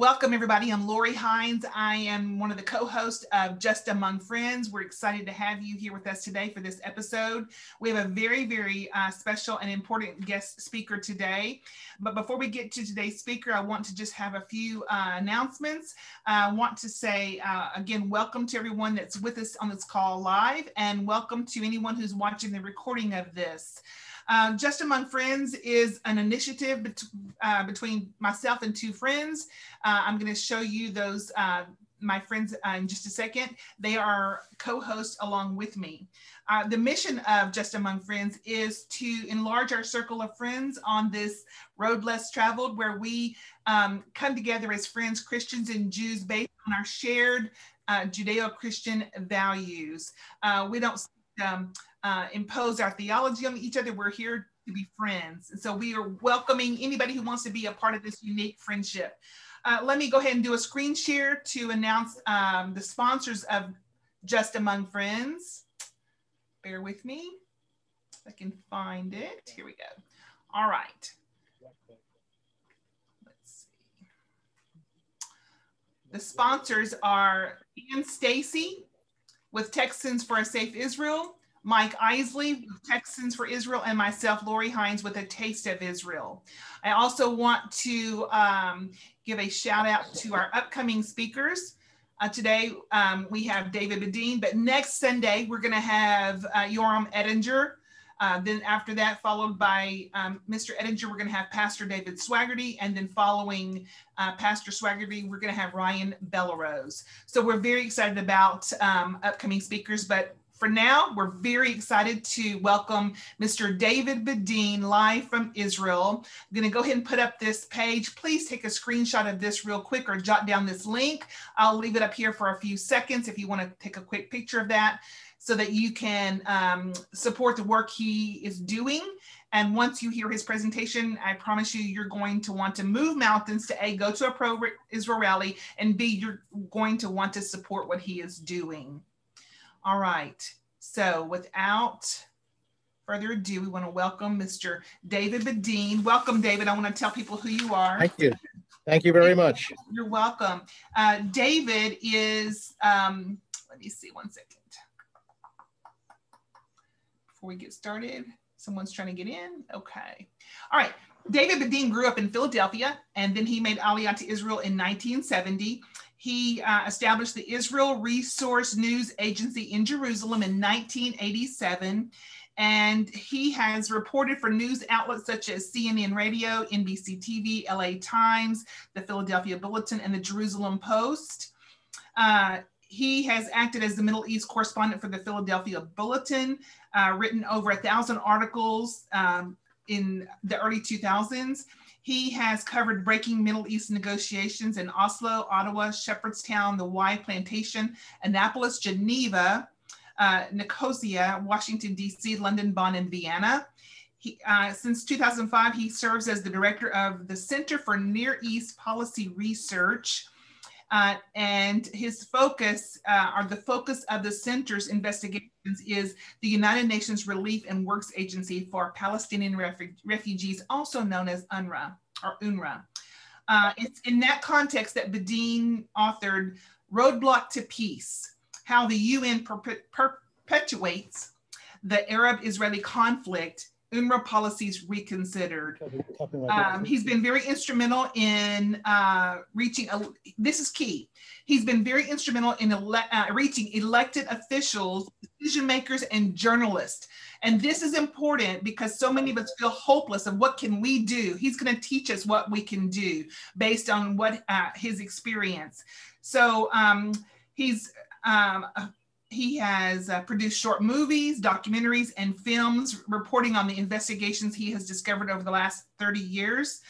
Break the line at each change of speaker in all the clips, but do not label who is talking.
Welcome, everybody. I'm Lori Hines. I am one of the co hosts of Just Among Friends. We're excited to have you here with us today for this episode. We have a very, very uh, special and important guest speaker today. But before we get to today's speaker, I want to just have a few uh, announcements. I want to say uh, again, welcome to everyone that's with us on this call live, and welcome to anyone who's watching the recording of this. Uh, Just Among Friends is an initiative bet uh, between myself and two friends. Uh, I'm going to show you those, uh, my friends, uh, in just a second. They are co-hosts along with me. Uh, the mission of Just Among Friends is to enlarge our circle of friends on this road less traveled, where we um, come together as friends, Christians and Jews, based on our shared Judeo-Christian values. we don't um, uh, impose our theology on each other. We're here to be friends. And so we are welcoming anybody who wants to be a part of this unique friendship. Uh, let me go ahead and do a screen share to announce um, the sponsors of Just Among Friends. Bear with me. If I can find it. Here we go. All right. Let's see. The sponsors are Ian Stacy with Texans for a Safe Israel, Mike Isley, Texans for Israel, and myself, Lori Hines, with a taste of Israel. I also want to um, give a shout out to our upcoming speakers. Uh, today um, we have David Bedein, but next Sunday we're going to have uh, Yoram Ettinger. Uh, then after that, followed by um, Mr. Ettinger, we're going to have Pastor David Swaggerty, and then following uh, Pastor Swaggerty, we're going to have Ryan Bellerose. So we're very excited about um, upcoming speakers, but for now, we're very excited to welcome Mr. David Bedein live from Israel. I'm going to go ahead and put up this page. Please take a screenshot of this real quick or jot down this link. I'll leave it up here for a few seconds if you want to take a quick picture of that so that you can um, support the work he is doing. And once you hear his presentation, I promise you, you're going to want to move mountains to A, go to a pro Israel rally, and B, you're going to want to support what he is doing. All right. So without further ado, we want to welcome Mr. David Bedein. Welcome, David. I want to tell people who you are.
Thank you. Thank you very much.
You're welcome. Uh, David is, um, let me see one second. Before we get started, someone's trying to get in. Okay. All right. David Bedein grew up in Philadelphia and then he made Aliyah to Israel in 1970. He uh, established the Israel Resource News Agency in Jerusalem in 1987. And he has reported for news outlets such as CNN Radio, NBC TV, LA Times, the Philadelphia Bulletin, and the Jerusalem Post. Uh, he has acted as the Middle East correspondent for the Philadelphia Bulletin, uh, written over a thousand articles um, in the early 2000s. He has covered breaking Middle East negotiations in Oslo, Ottawa, Shepherdstown, the Wye Plantation, Annapolis, Geneva, uh, Nicosia, Washington, D.C., London, Bonn, and Vienna. He, uh, since 2005, he serves as the director of the Center for Near East Policy Research. Uh, and his focus, uh, or the focus of the center's investigations, is the United Nations Relief and Works Agency for Palestinian Refu Refugees, also known as UNRWA or UNRWA. Uh, it's in that context that Bedein authored Roadblock to Peace, How the UN Perpetuates the Arab-Israeli Conflict UNRWA policies reconsidered. Um, he's been very instrumental in uh, reaching, a, this is key. He's been very instrumental in ele uh, reaching elected officials, decision makers, and journalists. And this is important because so many of us feel hopeless of what can we do. He's going to teach us what we can do based on what uh, his experience. So um, he's um, he has uh, produced short movies, documentaries, and films reporting on the investigations he has discovered over the last 30 years.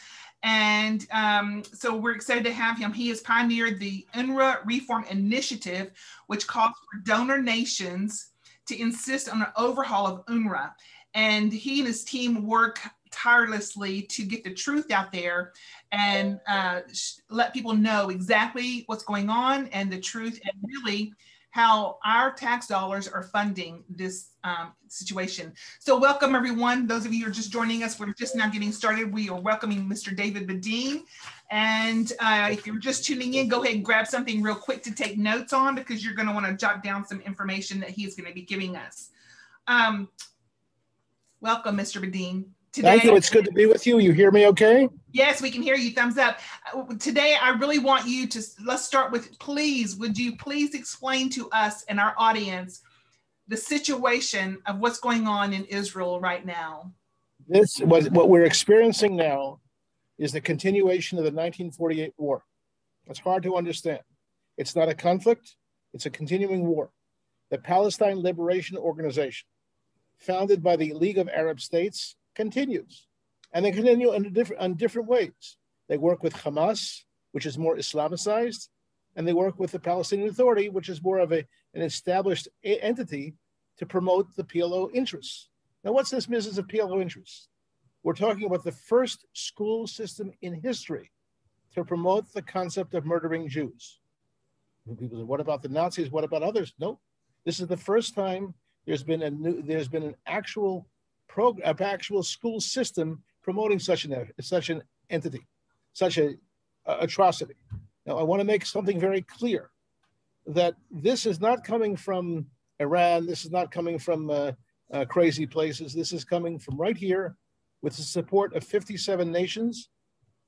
And um, so we're excited to have him. He has pioneered the UNRWA Reform Initiative, which calls for donor nations to insist on an overhaul of UNRWA. And he and his team work tirelessly to get the truth out there and uh, let people know exactly what's going on and the truth and really how our tax dollars are funding this um, situation. So welcome everyone. Those of you who are just joining us, we're just now getting started. We are welcoming Mr. David Bedein. And uh, if you're just tuning in, go ahead and grab something real quick to take notes on because you're gonna wanna jot down some information that he's gonna be giving us. Um, welcome, Mr. Bedein.
Today, Thank you. It's good to be with you. You hear me okay?
Yes, we can hear you. Thumbs up. Today, I really want you to let's start with please, would you please explain to us and our audience the situation of what's going on in Israel right now?
This was what we're experiencing now is the continuation of the 1948 war. It's hard to understand. It's not a conflict, it's a continuing war. The Palestine Liberation Organization, founded by the League of Arab States, continues. And they continue in different, on different ways. They work with Hamas, which is more Islamicized, and they work with the Palestinian Authority, which is more of a, an established entity to promote the PLO interests. Now, what's this business of PLO interests? We're talking about the first school system in history to promote the concept of murdering Jews. people say, what about the Nazis? What about others? No, this is the first time there's been a new, there's been an actual program, actual school system promoting such an such an entity, such a, a atrocity. Now, I want to make something very clear that this is not coming from Iran. This is not coming from uh, uh, crazy places. This is coming from right here, with the support of 57 nations.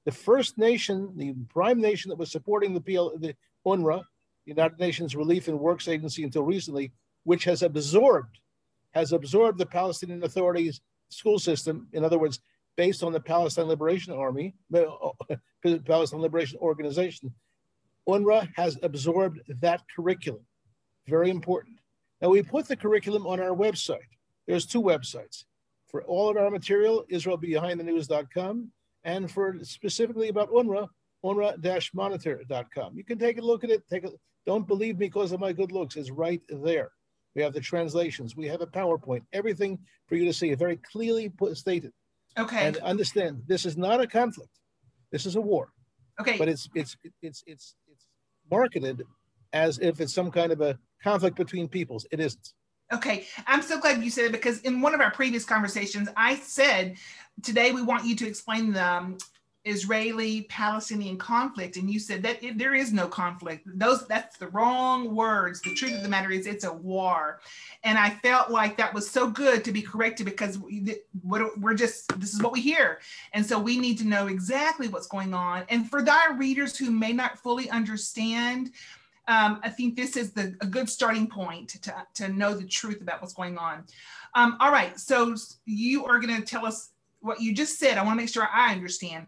The first nation, the prime nation that was supporting the, PL, the UNRWA, United Nations Relief and Works Agency, until recently, which has absorbed has absorbed the Palestinian Authority's school system. In other words, based on the Palestine Liberation Army, uh, uh, Palestine Liberation Organization, UNRWA has absorbed that curriculum. Very important. Now we put the curriculum on our website. There's two websites. For all of our material, IsraelBehindTheNews.com, and for specifically about UNRWA, UNRWA-monitor.com. You can take a look at it. Take a, don't believe me because of my good looks. It's right there. We have the translations. We have a PowerPoint. Everything for you to see. Very clearly put, stated.
Okay.
And understand this is not a conflict. This is a war.
Okay.
But it's it's it's it's it's marketed as if it's some kind of a conflict between peoples. It isn't.
Okay, I'm so glad you said it because in one of our previous conversations, I said today we want you to explain the um, Israeli-Palestinian conflict, and you said that it, there is no conflict. Those that's the wrong words. The truth of the matter is, it's a war, and I felt like that was so good to be corrected because we, we're just this is what we hear, and so we need to know exactly what's going on. And for our readers who may not fully understand. Um, I think this is the, a good starting point to, to know the truth about what's going on. Um, all right, so you are going to tell us what you just said. I want to make sure I understand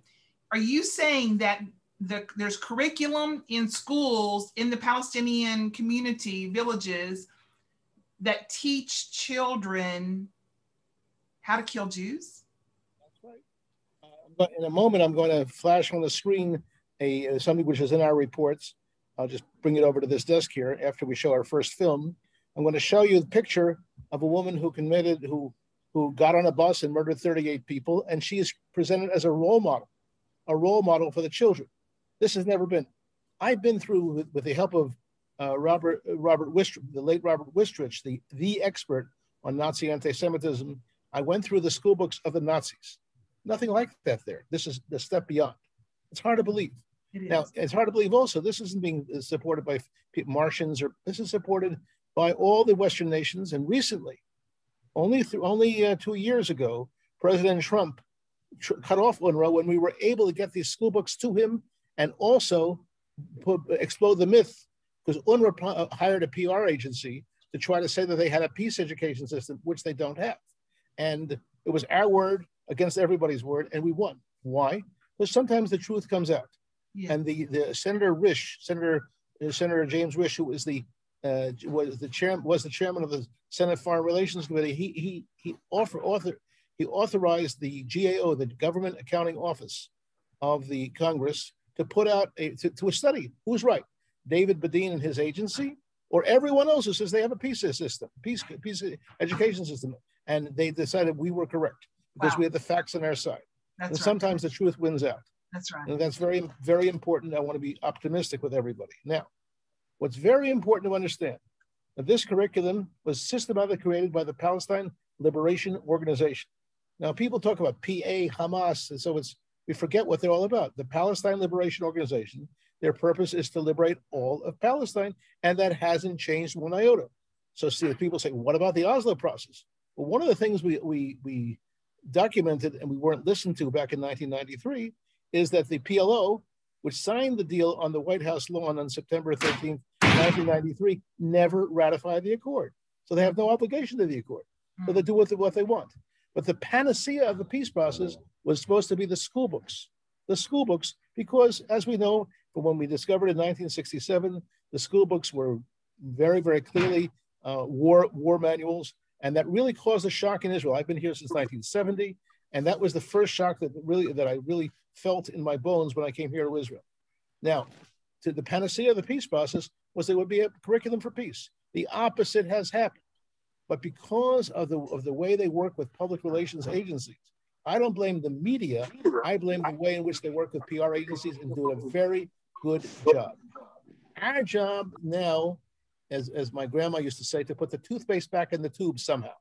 are you saying that the, there's curriculum in schools in the Palestinian community villages that teach children how to kill Jews?
That's right. Uh, but in a moment, I'm going to flash on the screen a, uh, something which is in our reports. I'll just bring it over to this desk here after we show our first film. I'm going to show you the picture of a woman who committed, who, who got on a bus and murdered 38 people, and she is presented as a role model a role model for the children. This has never been. I've been through with, with the help of uh, Robert Robert Wistrich, the late Robert Wistrich, the the expert on Nazi anti-Semitism. I went through the school books of the Nazis. Nothing like that there. This is the step beyond. It's hard to believe. It now, it's hard to believe also this isn't being supported by Martians or this is supported by all the Western nations. And recently, only through, only uh, two years ago, President Trump cut off UNRWA when we were able to get these school books to him and also put, explode the myth because UNRWA uh, hired a PR agency to try to say that they had a peace education system, which they don't have. And it was our word against everybody's word, and we won. Why? Because sometimes the truth comes out. Yeah. And the, the Senator Risch, Senator uh, Senator James Risch, who was the uh, was the chairman was the chairman of the Senate Foreign Relations Committee, he he he offer, author he authorized the GAO, the Government Accounting Office of the Congress, to put out a, to, to a study. Who's right? David Bedein and his agency, or everyone else who says they have a peace system, peace, peace education system. And they decided we were correct because wow. we had the facts on our side. That's and right. sometimes the truth wins out.
That's right.
And that's very, very important. I want to be optimistic with everybody. Now, what's very important to understand that this curriculum was systematically created by the Palestine Liberation Organization. Now, people talk about PA, Hamas, and so it's we forget what they're all about. The Palestine Liberation Organization, their purpose is to liberate all of Palestine, and that hasn't changed one iota. So, see, people say, what about the Oslo process? Well, one of the things we, we, we documented and we weren't listened to back in 1993 is that the PLO, which signed the deal on the White House lawn on September 13th, 1993, never ratified the accord. So they have no obligation to the accord. So they hmm. do what they, what they want. But the panacea of the peace process was supposed to be the school books. The school books, because as we know from when we discovered in 1967, the school books were very, very clearly uh, war, war manuals. And that really caused a shock in Israel. I've been here since 1970. And that was the first shock that really that I really felt in my bones when I came here to Israel. Now, to the panacea of the peace process was there would be a curriculum for peace. The opposite has happened. But because of the, of the way they work with public relations agencies, I don't blame the media. I blame the way in which they work with PR agencies and do a very good job. Our job now, as, as my grandma used to say, to put the toothpaste back in the tube somehow.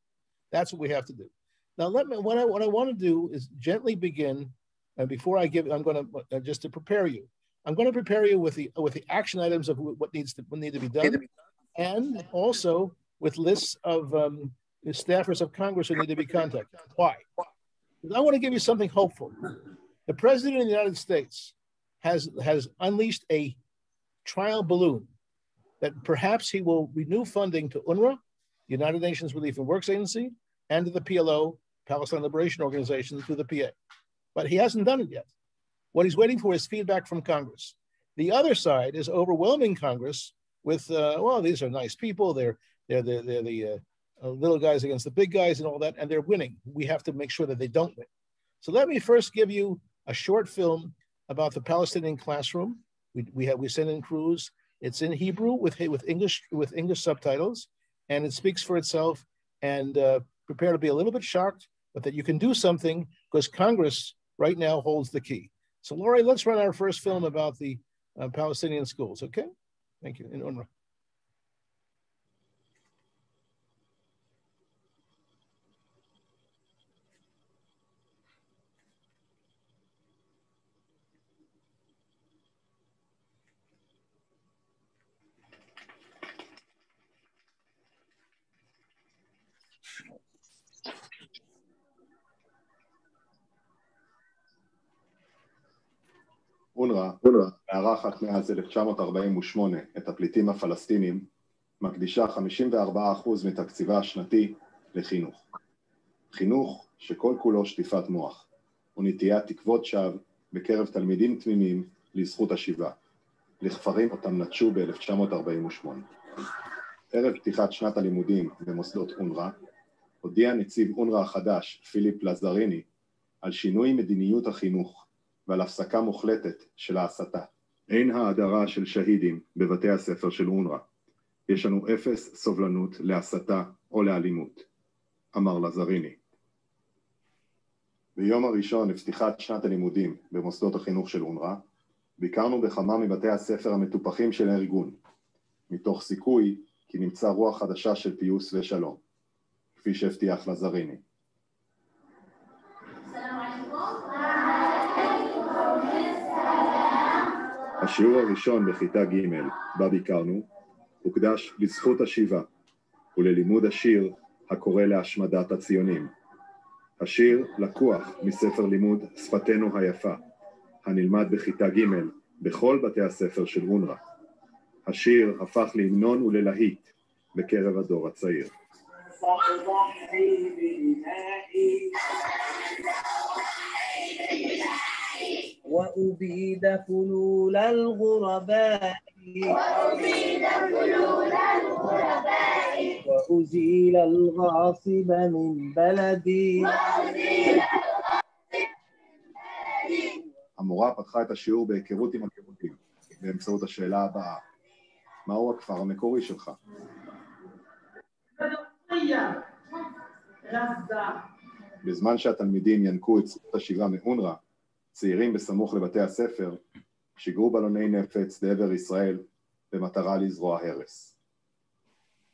That's what we have to do. Now, let me, what I, what I want to do is gently begin. And before I give, I'm going to, uh, just to prepare you, I'm going to prepare you with the, with the action items of what needs to, what need to be done. And also with lists of um, staffers of Congress who need to be contacted. Why? I want to give you something hopeful. The President of the United States has, has unleashed a trial balloon that perhaps he will renew funding to UNRWA, United Nations Relief and Works Agency, and to the PLO, Palestine Liberation Organization, through the PA. But he hasn't done it yet. What he's waiting for is feedback from Congress. The other side is overwhelming Congress with, uh, well, these are nice people. They're they're the, they're the uh, uh, little guys against the big guys and all that, and they're winning. We have to make sure that they don't win. So let me first give you a short film about the Palestinian classroom. We, we have we send in crews. It's in Hebrew with with English with English subtitles, and it speaks for itself. And uh, prepare to be a little bit shocked, but that you can do something because Congress right now holds the key. So, Lori, let's run our first film about the uh, Palestinian schools. Okay, thank you. In UNRWA.
אונר"א, מארחת מאז 1948 את הפליטים הפלסטינים, מקדישה 54% מתקציבה השנתי לחינוך. חינוך שכל כולו שטיפת מוח, ונטיית תקוות שווא בקרב תלמידים תמימים לזכות השיבה, לכפרים אותם נטשו ב-1948. ערב פתיחת שנת הלימודים במוסדות אונר"א, הודיע נציב אונר"א החדש, פיליפ לזריני, על שינוי מדיניות החינוך ועל הפסקה מוחלטת של ההסתה. אין האדרה של שהידים בבתי הספר של אונר"א. יש לנו אפס סובלנות להסתה או לאלימות, אמר לזריני. ביום הראשון לפתיחת שנת הלימודים במוסדות החינוך של אונר"א, ביקרנו בכמה מבתי הספר המטופחים של הארגון, מתוך סיכוי כי נמצא רוח חדשה של פיוס ושלום, כפי שהבטיח לזריני. השיעור הראשון בכיתה ג' בה ביקרנו הוקדש לזכות השיבה וללימוד השיר הקורא להשמדת הציונים. השיר לקוח מספר לימוד שפתנו היפה, הנלמד בכיתה ג' בכל בתי הספר של אונר"א. השיר הפך להמנון וללהיט בקרב הדור הצעיר.
وأبيد فلول الغرباء
وأبيد فلول الغرباء
وأزيل الغاصب من بلدي
وأزيل
המורה פתחה את השיעור בהיכרות עם הקיבוצים באמצעות השאלה הבאה: מהו הכפר המקורי שלך? בזמן שהתלמידים ינקו את זכות השיבה מאונר"א, צעירים בסמוך לבתי הספר שיגרו בלוני נפץ לעבר ישראל במטרה לזרוע הרס.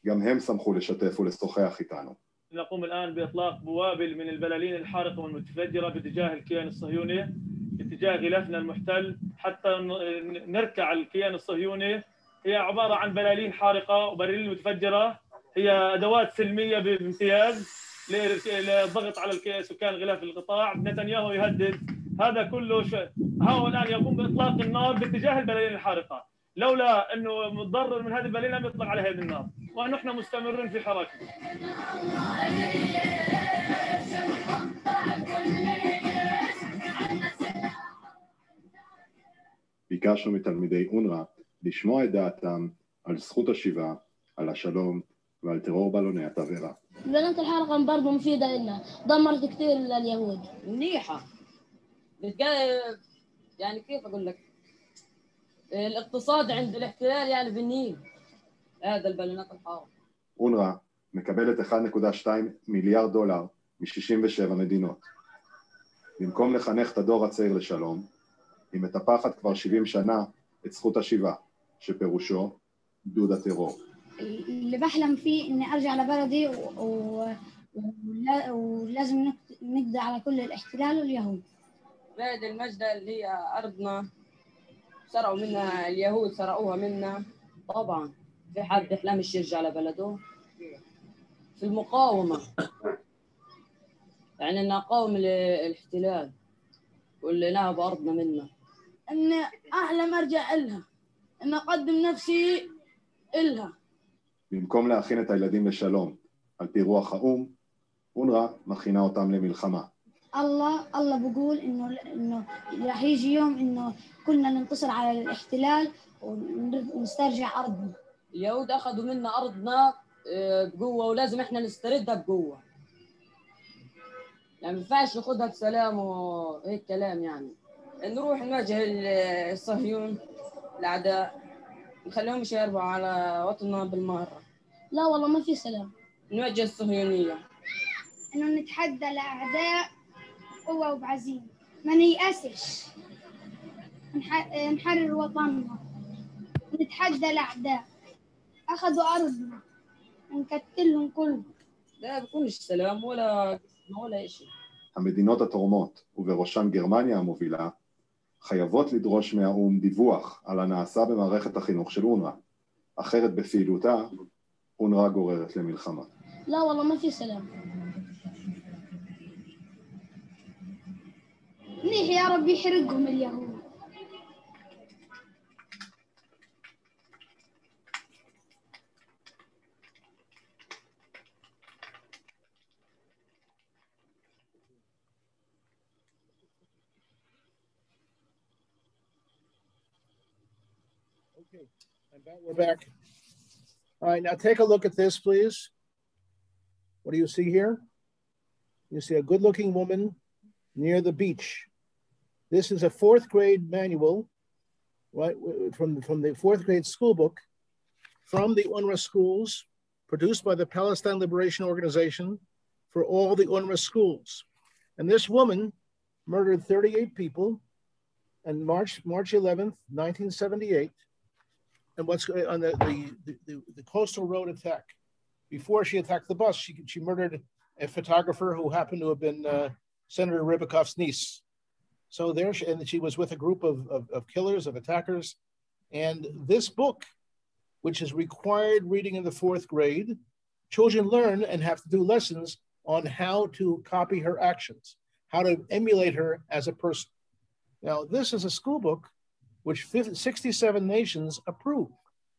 גם הם שמחו לשתף ולשוחח איתנו.
نقوم الآن بإطلاق بوابل من البلالين الحارقة والمتفجرة باتجاه الكيان الصهيوني اتجاه غلافنا المحتل حتى ن- نركع الكيان الصهيوني هي عبارة عن بلالين حارقة وبلالين متفجرة هي أدوات سلمية بامتياز ل- للضغط على الك- سكان غلاف القطاع نتنياهو يهدد هذا كله ش... هو الآن يقوم بإطلاق النار باتجاه البلالين الحارقة لولا أنه متضرر من هذه البلالين لم يطلق على هذه النار ونحن مستمرين في حركة
ביקשנו מתלמידי אונר"א לשמוע את דעתם על זכות השיבה, על השלום ועל טרור בלוני התבערה.
بلانة الحرقة برضه مفيدة لنا دمرت كثير لليهود
منيحة بتجا- يعني كيف أقول لك الاقتصاد عند الاحتلال يعني بالنيل هذا البالونات الحارة
אונר"א מקבלת 1.2 מיליארד דולר מ-67 מדינות. במקום לחנך את הדור הצעיר לשלום, היא מטפחת כבר 70 שנה את זכות השיבה, שפירושו גדוד הטרור.
اللي بحلم فيه إني أرجع لبلدي و... و... ولا- ولازم نك- نقضي على كل الاحتلال واليهود
بلد المجدة اللي هي أرضنا سرقوا منها اليهود سرقوها منا طبعا في حد بيحلمش يرجع لبلده في المقاومة يعني نقاوم ال- الاحتلال واللي نهب أرضنا منا إن أحلم أرجع إلها إن أقدم نفسي إلها
במקום להכין את הילדים לשלום על פי רוח האו"ם, אונר"א מכינה אותם למלחמה.
الله الله بقول إنه إنه راح يجي يوم إنه كلنا ننتصر على الاحتلال ونسترجع أرضنا.
اليهود أخذوا منا أرضنا آه، بقوة ولازم إحنا نستردها بقوة. يعني ما ينفعش ناخدها بسلام وهيك كلام يعني. نروح نواجه ال- الصهيون الأعداء نخليهمش يربوا على وطننا بالمرة.
لا والله ما في سلام.
نواجه الصهيونية.
إنه نتحدى الأعداء بقوة وبعزيمة ما نيأسش نح- نحرر وطننا نتحدى الأعداء أخذوا أرضنا نقتلهم كلهم
لا بيكونش سلام ولا ولا شيء
המדינות התורמות, ובראשן גרמניה המובילה, חייבות לדרוש מהאו"ם דיווח על הנעשה במערכת החינוך של אונר"א. אחרת בפעילותה, אונר"א גוררת למלחמה.
لا والله ما في سلام منيح يا رب يحرقهم اليهود
Okay, and back, we're back. All right, now take a look at this, please. What do you see here? You see a good looking woman near the beach. This is a fourth grade manual, right, from, from the fourth grade school book from the UNRWA schools, produced by the Palestine Liberation Organization for all the UNRWA schools. And this woman murdered 38 people on March, March 11th, 1978 and what's on the, the, the, the coastal road attack. Before she attacked the bus, she, she murdered a photographer who happened to have been uh, Senator Ribicoff's niece. So there, she, and she was with a group of, of, of killers, of attackers. And this book, which is required reading in the fourth grade, children learn and have to do lessons on how to copy her actions, how to emulate her as a person. Now, this is a school book which 50, 67 nations approve,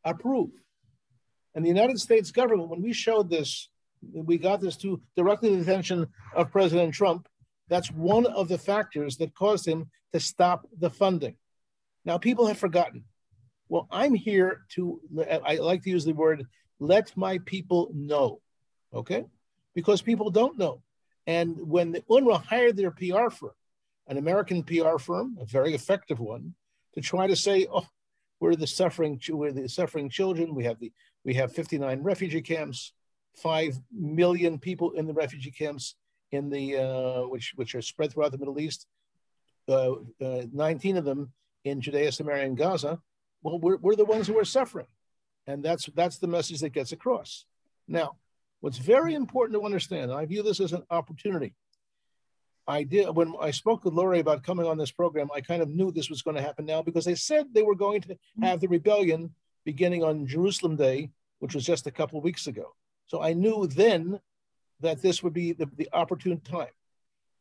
approve. And the United States government, when we showed this, we got this to directly the attention of President Trump. That's one of the factors that caused him to stop the funding. Now, people have forgotten. Well, I'm here to, I like to use the word, let my people know, okay? Because people don't know. And when the UNRWA hired their PR firm, an American PR firm, a very effective one, to try to say, oh, we're the suffering, we're the suffering children. We have the, we have 59 refugee camps, five million people in the refugee camps in the uh, which which are spread throughout the Middle East. Uh, uh, 19 of them in Judea, Samaria, and Gaza. Well, we're, we're the ones who are suffering, and that's that's the message that gets across. Now, what's very important to understand, and I view this as an opportunity. I did when I spoke with Lori about coming on this program, I kind of knew this was going to happen now because they said they were going to have the rebellion beginning on Jerusalem Day, which was just a couple of weeks ago. So I knew then that this would be the, the opportune time.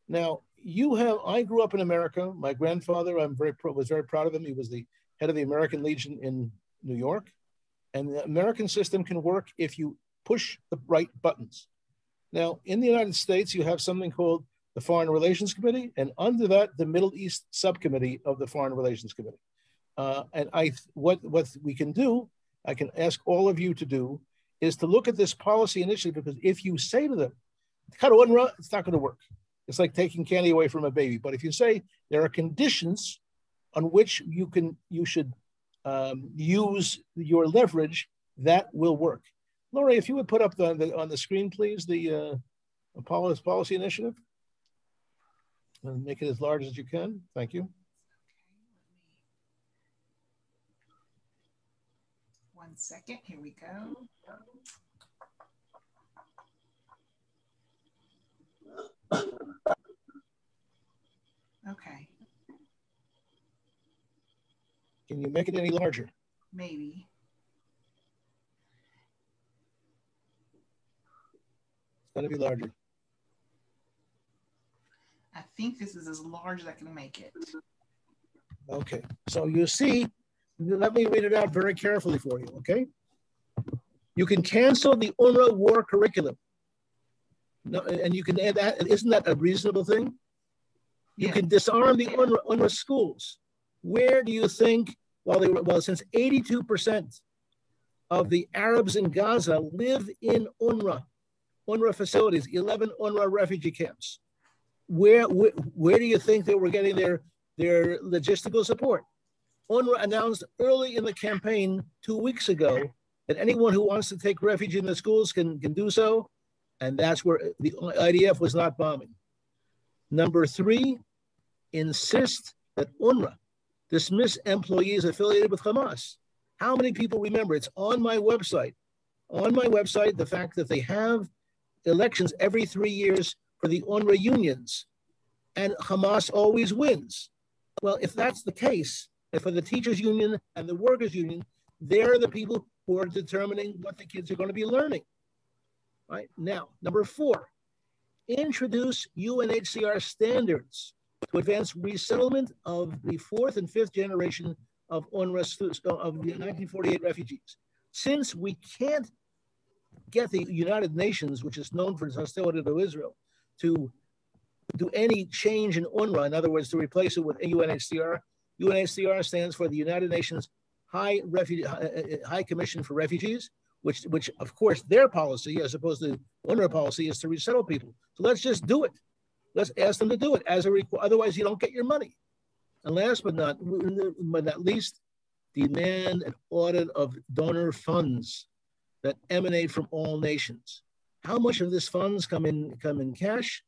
Now, you have, I grew up in America. My grandfather, I'm very, pro- was very proud of him. He was the head of the American Legion in New York. And the American system can work if you push the right buttons. Now, in the United States, you have something called the Foreign Relations Committee, and under that, the Middle East Subcommittee of the Foreign Relations Committee. Uh, and I, what, what we can do, I can ask all of you to do, is to look at this policy initiative because if you say to them, cut one run, it's not going to work. It's like taking candy away from a baby. But if you say there are conditions on which you can, you should um, use your leverage, that will work. Lori, if you would put up the, the on the screen, please, the uh, policy, policy initiative, and make it as large as you can. Thank you.
One second, here we go. Okay,
Can you make it any larger?
maybe.
It's got to be larger.
I think this is as large as I can make it.
Okay, so you see, let me read it out very carefully for you, okay? You can cancel the UNRWA war curriculum. No, and you can add that, isn't that a reasonable thing? You
Yeah.
can disarm the UNRWA, UNRWA schools. Where do you think, well, they were, well, since 82% of the Arabs in Gaza live in UNRWA, UNRWA facilities, 11 UNRWA refugee camps. Where, where, where do you think they were getting their, their logistical support? UNRWA announced early in the campaign two weeks ago that anyone who wants to take refuge in the schools can, can do so. And that's where the IDF was not bombing. Number three, insist that UNRWA dismiss employees affiliated with Hamas. How many people remember? It's on my website. On my website, the fact that they have elections every three years for the UNRWA unions, and Hamas always wins. Well, if that's the case, and for the teachers union and the workers union, they're the people who are determining what the kids are going to be learning. Right now, number four, introduce UNHCR standards to advance resettlement of the fourth and fifth generation of UNRWA stu- uh, of the 1948 refugees. Since we can't get the United Nations, which is known for its hostility to Israel, to do any change in UNRWA, in other words, to replace it with UNHCR. UNHCR stands for the United Nations High, Refuge, High Commission for Refugees, which, which of course their policy, as opposed to UNRWA policy, is to resettle people. So let's just do it. Let's ask them to do it as a requ- otherwise you don't get your money. And last but not, but not least, demand an audit of donor funds that emanate from all nations. How much of this funds come in come in cash?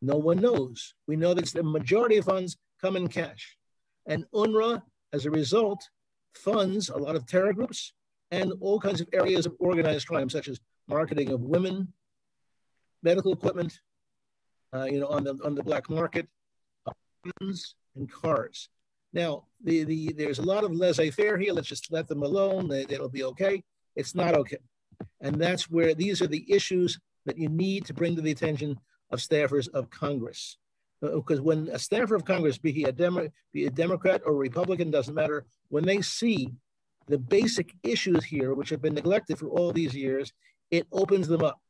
No one knows. We know that the majority of funds come in cash. And UNRWA, as a result, funds a lot of terror groups and all kinds of areas of organized crime, such as marketing of women, medical equipment, uh, you know, on the on the black market, guns and cars. Now, the, the there's a lot of laissez-faire here. Let's just let them alone. They, it'll be okay. It's not okay. And that's where these are the issues that you need to bring to the attention of staffers of Congress. Because when a staffer of Congress, be he a, Demo, be a Democrat or Republican, doesn't matter, when they see the basic issues here, which have been neglected for all these years, it opens them up.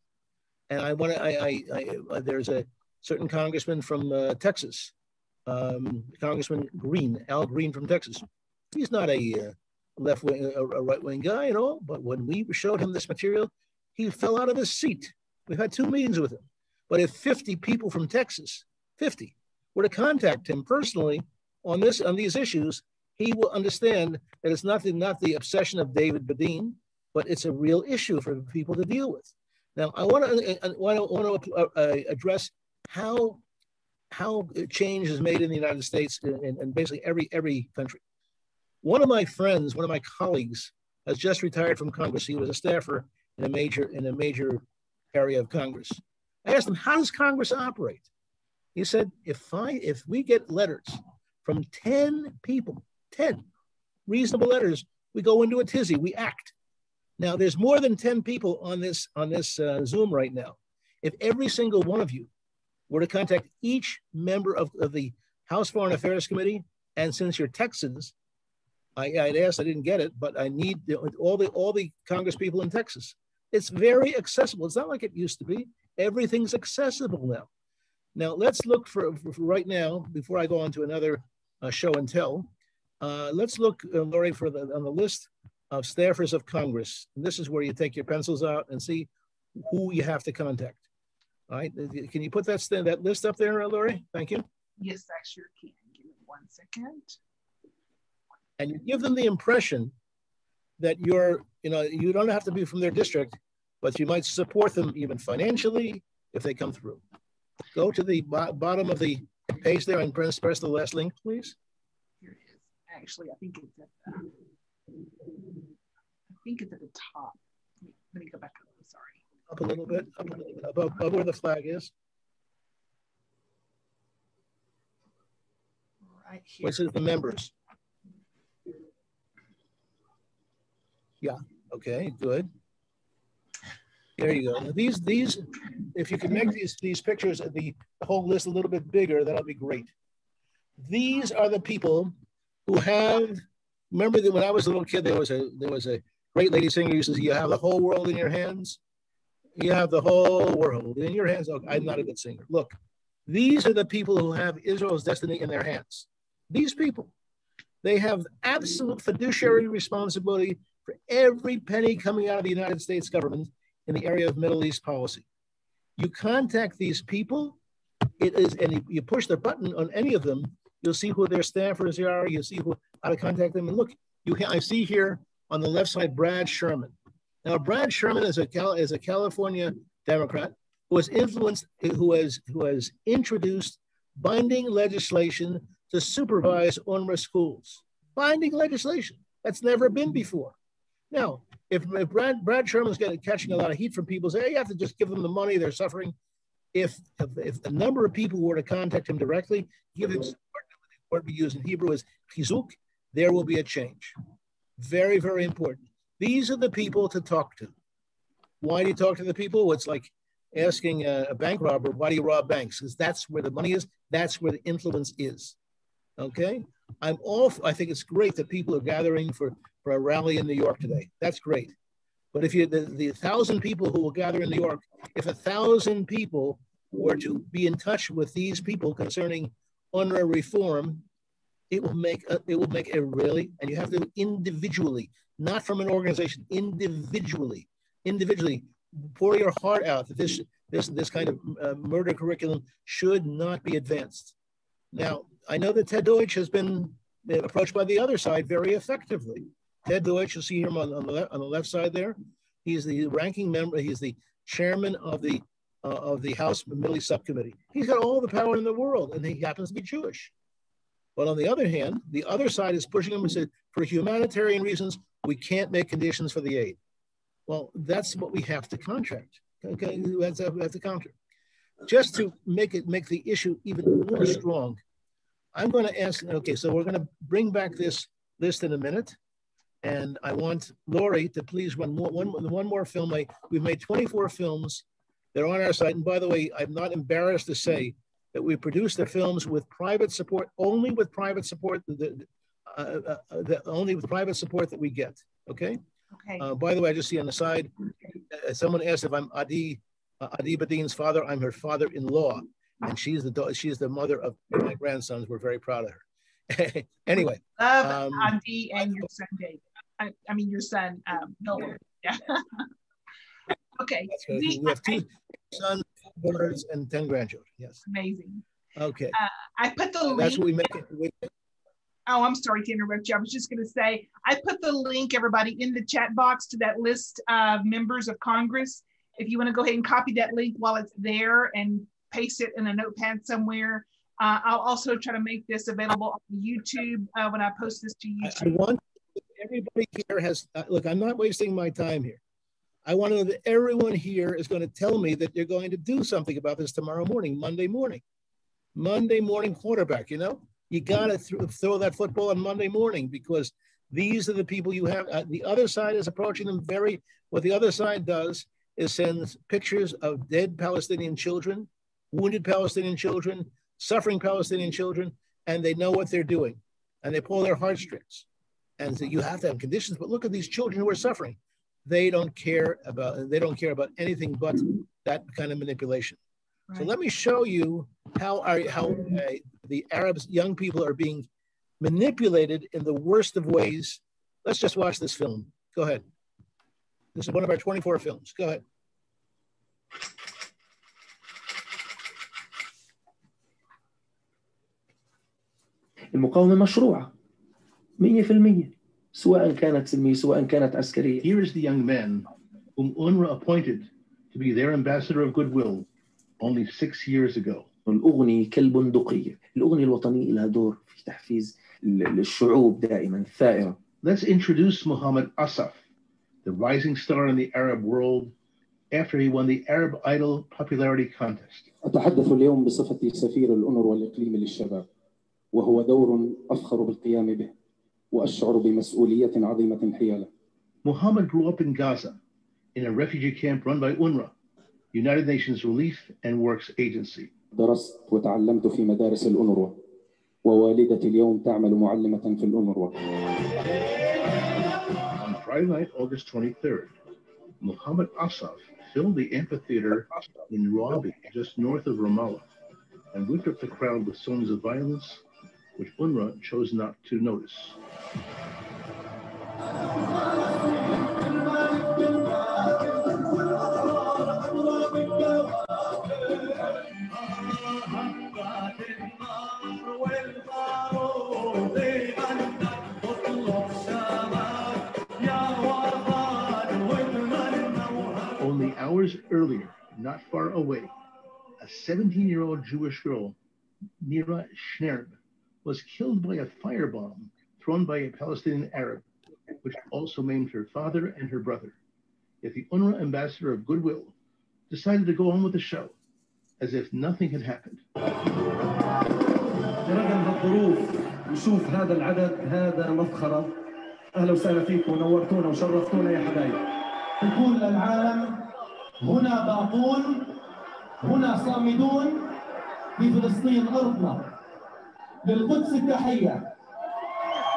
And I want to, I, I, I, there's a certain congressman from uh, Texas, um, Congressman Green, Al Green from Texas. He's not a uh, left wing, a, a right wing guy at all. But when we showed him this material, he fell out of his seat. We've had two meetings with him. But if 50 people from Texas, 50, were to contact him personally on this on these issues, he will understand that it's not the, not the obsession of David Bedein, but it's a real issue for people to deal with. Now, I want to I want to, address how how change is made in the United States and, and basically every every country. One of my friends, one of my colleagues, has just retired from Congress. He was a staffer in a major in a major area of Congress. I asked him, how does Congress operate? He said, if I if we get letters from 10 people, 10 reasonable letters, we go into a tizzy, we act. Now there's more than 10 people on this on this uh, Zoom right now. If every single one of you were to contact each member of, of the House Foreign Affairs Committee, and since you're Texans, I, I'd asked, I didn't get it, but I need the, all the all the Congress people in Texas. It's very accessible. It's not like it used to be. Everything's accessible now. Now let's look for, for, for right now before I go on to another uh, show and tell. Uh, let's look, uh, Lori, for the on the list of staffers of Congress. And this is where you take your pencils out and see who you have to contact. All right, can you put that that list up there, Lori? Thank you.
Yes, I sure can. Give me one second.
And you give them the impression that you're, you know, you don't have to be from their district, but you might support them even financially if they come through. Go to the bo bottom of the page there and press, press the last link, please.
Here it is. Actually, I think it's at the, I think it's at the top. Let me, let me go back up. Sorry.
Up a little bit, up a little bit, above, above where the flag is.
Right here.
Which is the members. Yeah, okay, good. There you go. These, these, if you can make these, these pictures of the whole list a little bit bigger, that'll be great. These are the people who have, remember that when I was a little kid, there was a, there was a great lady singer who says, you have the whole world in your hands. You have the whole world in your hands. I'm not a good singer. Look, these are the people who have Israel's destiny in their hands. These people, they have absolute fiduciary responsibility for every penny coming out of the United States government in the area of Middle East policy. You contact these people, it is, and you push the button on any of them, you'll see who their staffers are, you'll see who, how to contact them. And look, you I see here on the left side, Brad Sherman. Now, Brad Sherman is a, is a California Democrat who has influenced, who has, who has introduced binding legislation to supervise UNRWA schools. Binding legislation. That's never been before. Now, if, if Brad, Brad Sherman's getting catching a lot of heat from people, say, hey, you have to just give them the money, they're suffering. If, if, if a number of people were to contact him directly, give him word we use in Hebrew is chizuk, there will be a change. Very, very important. These are the people to talk to. Why do you talk to the people? It's like asking a, a bank robber, why do you rob banks? Because that's where the money is, that's where the influence is. Okay? I'm off. I think it's great that people are gathering for for a rally in New York today. That's great. But if you, the, the thousand people who will gather in New York, if a thousand people were to be in touch with these people concerning UNRWA reform, it will make a, it will make a really, and you have to individually, not from an organization, individually, individually, pour your heart out that this this this kind of uh, murder curriculum should not be advanced. Now, I know that Ted Deutch has been approached by the other side very effectively. Ted Deutch, you see him on, on, the, left, on the left side there. He's the ranking member, he's the chairman of the uh, of the House East Subcommittee. He's got all the power in the world, and he happens to be Jewish. But on the other hand, the other side is pushing him and said, for humanitarian reasons, we can't make conditions for the aid. Well, that's what we have to contract. Okay, we have to counter. Just to make it make the issue even more strong, I'm going to ask. Okay, so we're going to bring back this list in a minute. And I want Lori to please run more, one, one more film. I, we've made 24 films. They're on our site. And by the way, I'm not embarrassed to say that we produce the films with private support, only with private support, the, uh, uh, uh, the, only with private support that we get. Okay.
Okay.
Uh, by the way, I just see on the side, uh, someone asked if I'm Adi, uh, Adi Bedein's father. I'm her father-in-law, and she's the she's the mother of my grandsons. We're very proud of her. anyway,
love um, Adi and your son David. I, I mean, your son, um, Noah. Yeah. okay.
We, we have two sons, daughters, and 10 grandchildren. Yes.
Amazing.
Okay.
Uh, I put the link.
That's what we make it. We,
Oh, I'm sorry to interrupt you. I was just going to say, I put the link, everybody, in the chat box to that list of members of Congress. If you want to go ahead and copy that link while it's there and paste it in a notepad somewhere. Uh, I'll also try to make this available on YouTube uh, when I post this to YouTube.
I, I want everybody here has, uh, look, I'm not wasting my time here. I want to know that everyone here is going to tell me that you're going to do something about this tomorrow morning, Monday morning. Monday morning quarterback, you know? You got to th- throw that football on Monday morning because these are the people you have. Uh, the other side is approaching them very, what the other side does is sends pictures of dead Palestinian children, wounded Palestinian children, suffering Palestinian children, and they know what they're doing. And they pull their heartstrings. And you have to have conditions, but look at these children who are suffering. They don't care about they don't care about anything but that kind of manipulation. So
Right.
let me show you how our, how uh, the Arabs, young people, are being manipulated in the worst of ways. Let's just watch this film. Go ahead. This is one of our 24 films. Go ahead.
المقاومة مشروعة 100% سواء كانت سلمية سواء كانت عسكرية
Here is the young man whom UNRWA appointed to be their ambassador of goodwill only six years ago.
الأغنية كالبندقية الأغنية الوطنية لها دور في تحفيز ال- الشعوب دائما الثائرة
Let's introduce Muhammad Asaf, the rising star in the Arab world, after he won the Arab Idol popularity contest.
أتحدث اليوم بصفتي سفير الأونروا الإقليمي للشباب وهو دور أفخر بالقيام به وأشعر بمسؤولية عظيمة حياله
Muhammad grew up in Gaza in a refugee camp run by UNRWA, United Nations Relief and Works Agency.
درست وتعلمت في مدارس الأونروا ووالدتي اليوم تعمل معلمة في الأونروا
On Friday night, August 23rd, Muhammad Asaf filled the amphitheater in Rabi, just north of Ramallah, and whipped up the crowd with songs of violence, which UNRWA chose not to notice. Only hours earlier, not far away, a 17 year old Jewish girl, Nira Shnerb, was killed by a firebomb thrown by a Palestinian Arab, which also maimed her father and her brother. Yet the UNRWA ambassador of goodwill decided to go on with the show as if nothing had happened.
برغم هالظروف نشوف هذا العدد هذا مفخرة أهلا وسهلا فيكم نورتونا وشرفتونا يا حبايب نقول للعالم هنا باقون هنا صامدون في فلسطين أرضنا للقدس التحية.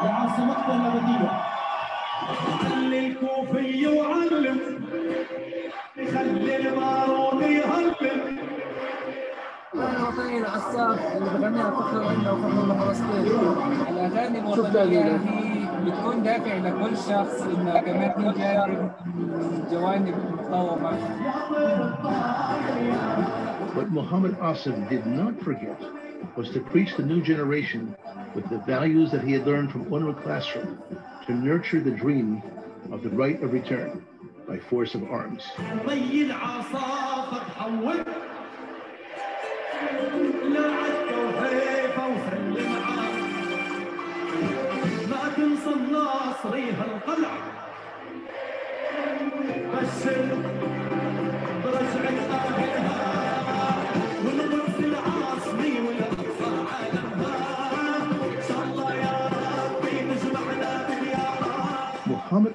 لعاصمتنا الأبدية خلي الكوفي يعلم. خلي المارون يهلم.
الأغاني الوطنية العساف اللي بغنيها فخر عنا وفخر لفلسطين الوطنية
ده؟
هي بتكون دافع لكل شخص إنه كمان يجارب من جوانب المقاومة
What Muhammad Asif did not forget was to preach the new generation with the values that he had learned from UNRWA Classroom to nurture the dream of the right of return by force of arms.
بشر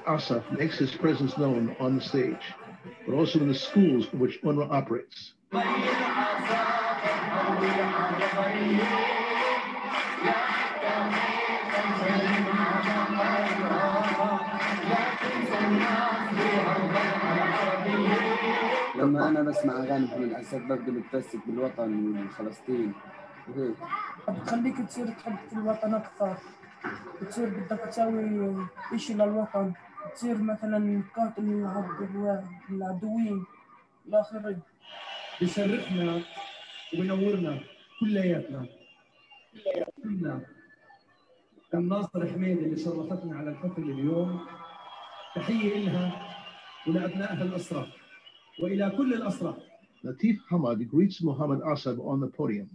باليارات
Muhammad Asaf makes his presence known on the stage, but also in the schools in which UNRWA operates.
لما انا بسمع اغاني ابن الاسد ببدا متمسك بالوطن والفلسطين وهيك
بتخليك تصير تحب في الوطن أكثر بتصير بدك تسوي إشي للوطن بتصير مثلا العدو- العدوين الآخرين
بيشرفنا وبينورنا كلياتنا كلنا. كم ناصر حميد اللي شرفتنا على الحفل اليوم. تحية إلها ولأبنائها الأسرة وإلى كل الأسرة.
Latif Hamad greets Muhammad Asaf on the podium.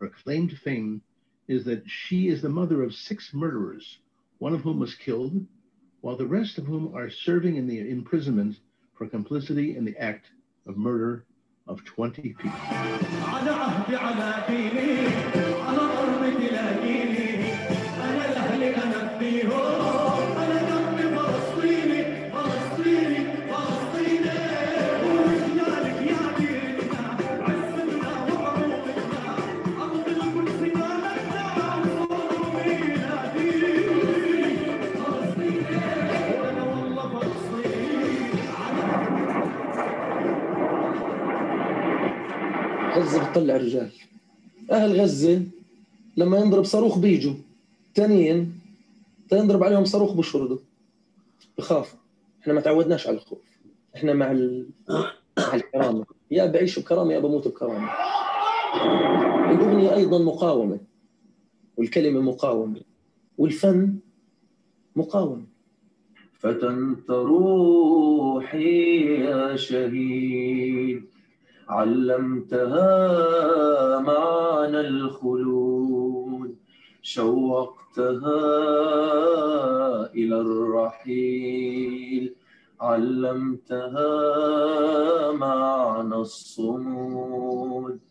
Her claim to fame is that she is the mother of six murderers, one of whom was killed, while the rest of whom are serving in the imprisonment
for complicity in the act of murder of 20 people.
غزة بتطلع رجال أهل غزة لما ينضرب صاروخ بيجوا. تانيين تنضرب عليهم صاروخ بشردوا بخافوا. إحنا ما تعودناش على الخوف. إحنا مع ال... مع الكرامة. يا بعيش بكرامة يا بموت بكرامة. الأغنية أيضا مقاومة. والكلمة مقاومة. والفن مقاومة. فتنت روحي يا شهيد. علمتها معنى الخلود شوقتها إلى الرحيل. علمتها معنى الصمود.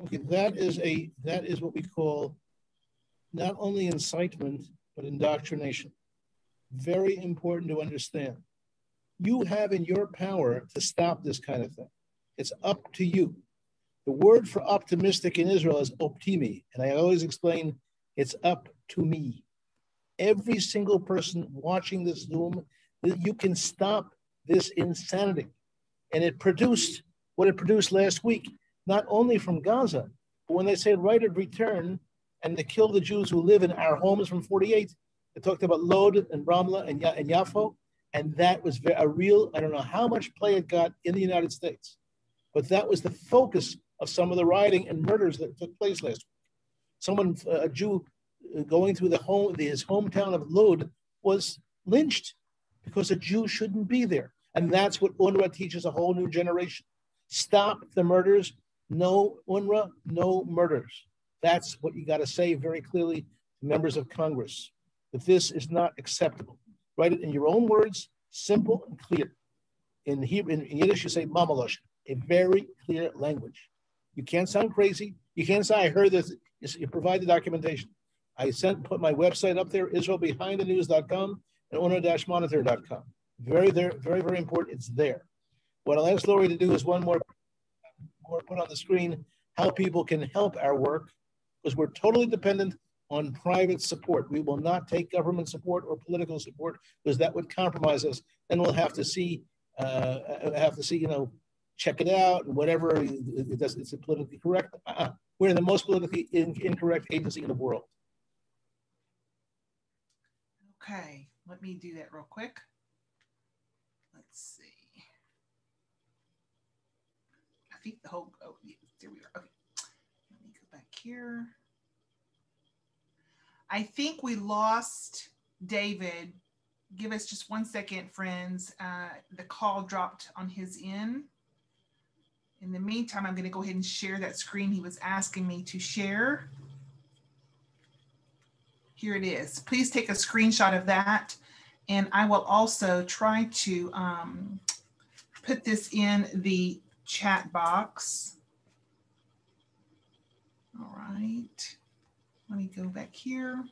Okay, that is a that is what we call not only incitement but indoctrination. Very important to understand. You have in your power to stop this kind of thing. It's up to you. The word for optimistic in Israel is optimi, and I always explain it's up to me. Every single person watching this Zoom, you can stop this insanity. And it produced what it produced last week not only from Gaza, but when they say right of return and to kill the Jews who live in our homes from 48, they talked about Lod and Ramla and, and Yafo. And that was a real, I don't know how much play it got in the United States, but that was the focus of some of the rioting and murders that took place last week. Someone, uh, a Jew uh, going through the home, his hometown of Lod was lynched because a Jew shouldn't be there. And that's what UNRWA teaches a whole new generation. Stop the murders, no UNRWA, no murders. That's what you got to say very clearly to members of Congress, that this is not acceptable. Write it in your own words, simple and clear. In, Hebrew, in Yiddish, you say mamalosh, a very clear language. You can't sound crazy. You can't say, I heard this. You provide the documentation. I sent, put my website up there, israelbehindthenews.com and unrwa-monitor.com. Very, very, very, very important. It's there. What I'll ask Lori to do is one more or put on the screen how people can help our work because we're totally dependent on private support. We will not take government support or political support because that would compromise us. Then we'll have to see, uh, have to see, you know, check it out and whatever. It, does, it's a politically correct. Uh-uh. We're the most politically in, incorrect agency in the world.
Okay, let me do that real quick. Let's see. The whole, oh, yeah, there we are. Okay, let me go back here. I think we lost David. Give us just one second, friends. Uh, the call dropped on his end. In the meantime, I'm going to go ahead and share that screen he was asking me to share. Here it is. Please take a screenshot of that. And I will also try to um, put this in the chat box. All right. Let me go back here.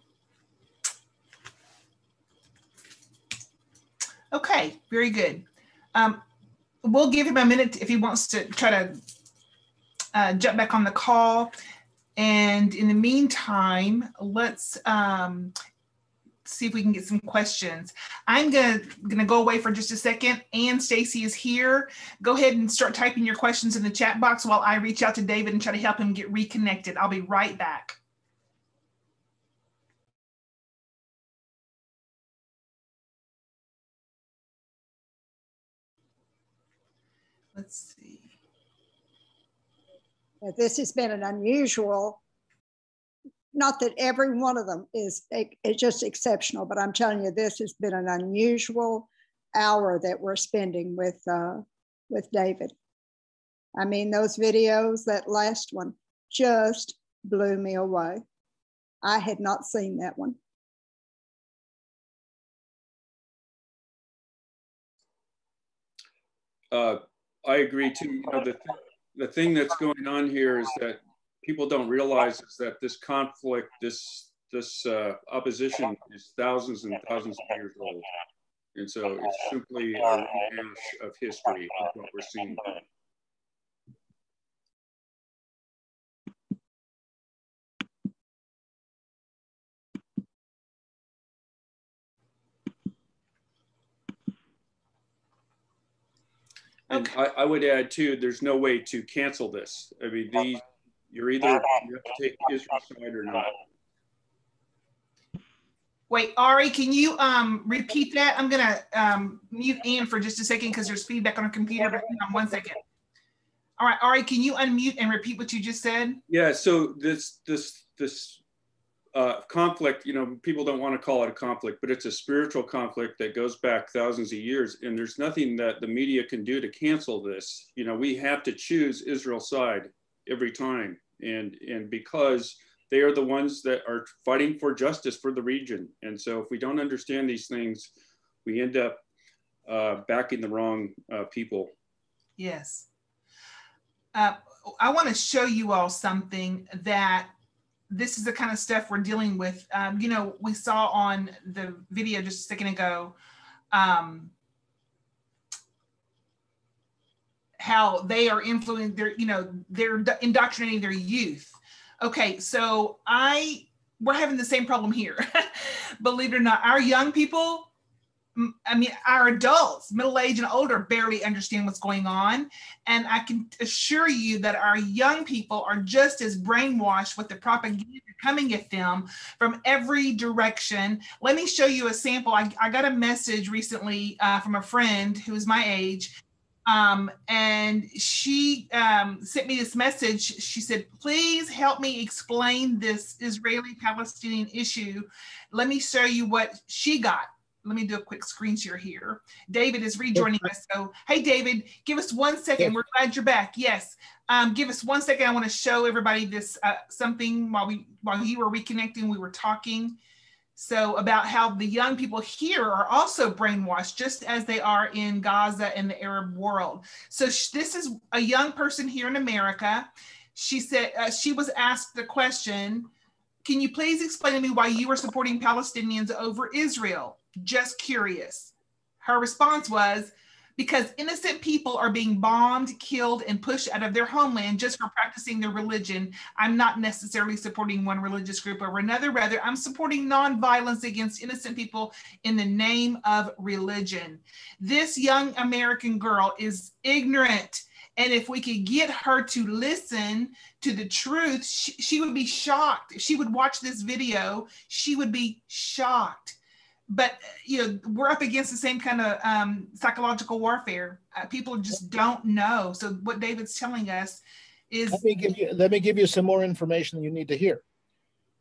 Okay, very good. Um, we'll give him a minute if he wants to try to uh, jump back on the call. And in the meantime, let's um, see if we can get some questions. I'm gonna, gonna go away for just a second. And Stacy is here. Go ahead and start typing your questions in the chat box while I reach out to David and try to help him get reconnected. I'll be right back. Let's see.
This has been an unusual, not that every one of them is it's just exceptional, but I'm telling you, this has been an unusual hour that we're spending with uh, with David. I mean, those videos, that last one just blew me away. I had not seen that one.
Uh, I agree too. You know, the, th the thing that's going on here is that people don't realize is that this conflict, this this uh, opposition is thousands and thousands of years old. And so it's simply a rehash of history of what we're seeing. And I, I would add too, there's no way to cancel this. I mean, these, you're either, you have to take Israel's side or not.
Wait, Ari, can you um, repeat that? I'm gonna um, mute Ian for just a second because there's feedback on a computer. But hang on one second. All right, Ari, can you unmute and repeat what you just said?
Yeah. So this this this uh, conflict, you know, people don't want to call it a conflict, but it's a spiritual conflict that goes back thousands of years, and there's nothing that the media can do to cancel this. You know, we have to choose Israel's side every time, and and because they are the ones that are fighting for justice for the region. And so if we don't understand these things, we end up uh, backing the wrong uh, people.
Yes. Uh, I want to show you all something that this is the kind of stuff we're dealing with. Um, you know, we saw on the video just a second ago um, how they are influencing their, you know, they're indoctrinating their youth Okay, so I we're having the same problem here. Believe it or not, our young people, I mean, our adults, middle age and older, barely understand what's going on. And I can assure you that our young people are just as brainwashed with the propaganda coming at them from every direction. Let me show you a sample. I, I got a message recently uh, from a friend who is my age um, and she um, sent me this message. She said, please help me explain this Israeli Palestinian issue. Let me show you what she got. Let me do a quick screen share here. David is rejoining us. So, hey, David, give us one second. We're glad you're back. Yes. Um, give us one second. I want to show everybody this uh, something while we while you were reconnecting, we were talking. So, about how the young people here are also brainwashed, just as they are in Gaza and the Arab world. So, this is a young person here in America. She said, uh, she was asked the question Can you please explain to me why you are supporting Palestinians over Israel? Just curious. Her response was, because innocent people are being bombed, killed, and pushed out of their homeland just for practicing their religion. I'm not necessarily supporting one religious group over another. Rather, I'm supporting nonviolence against innocent people in the name of religion. This young American girl is ignorant. And if we could get her to listen to the truth, she, she would be shocked. If she would watch this video, she would be shocked but you know we're up against the same kind of um, psychological warfare. Uh, people just don't know. So what David's telling us is
let me give you let me give you some more information you need to hear.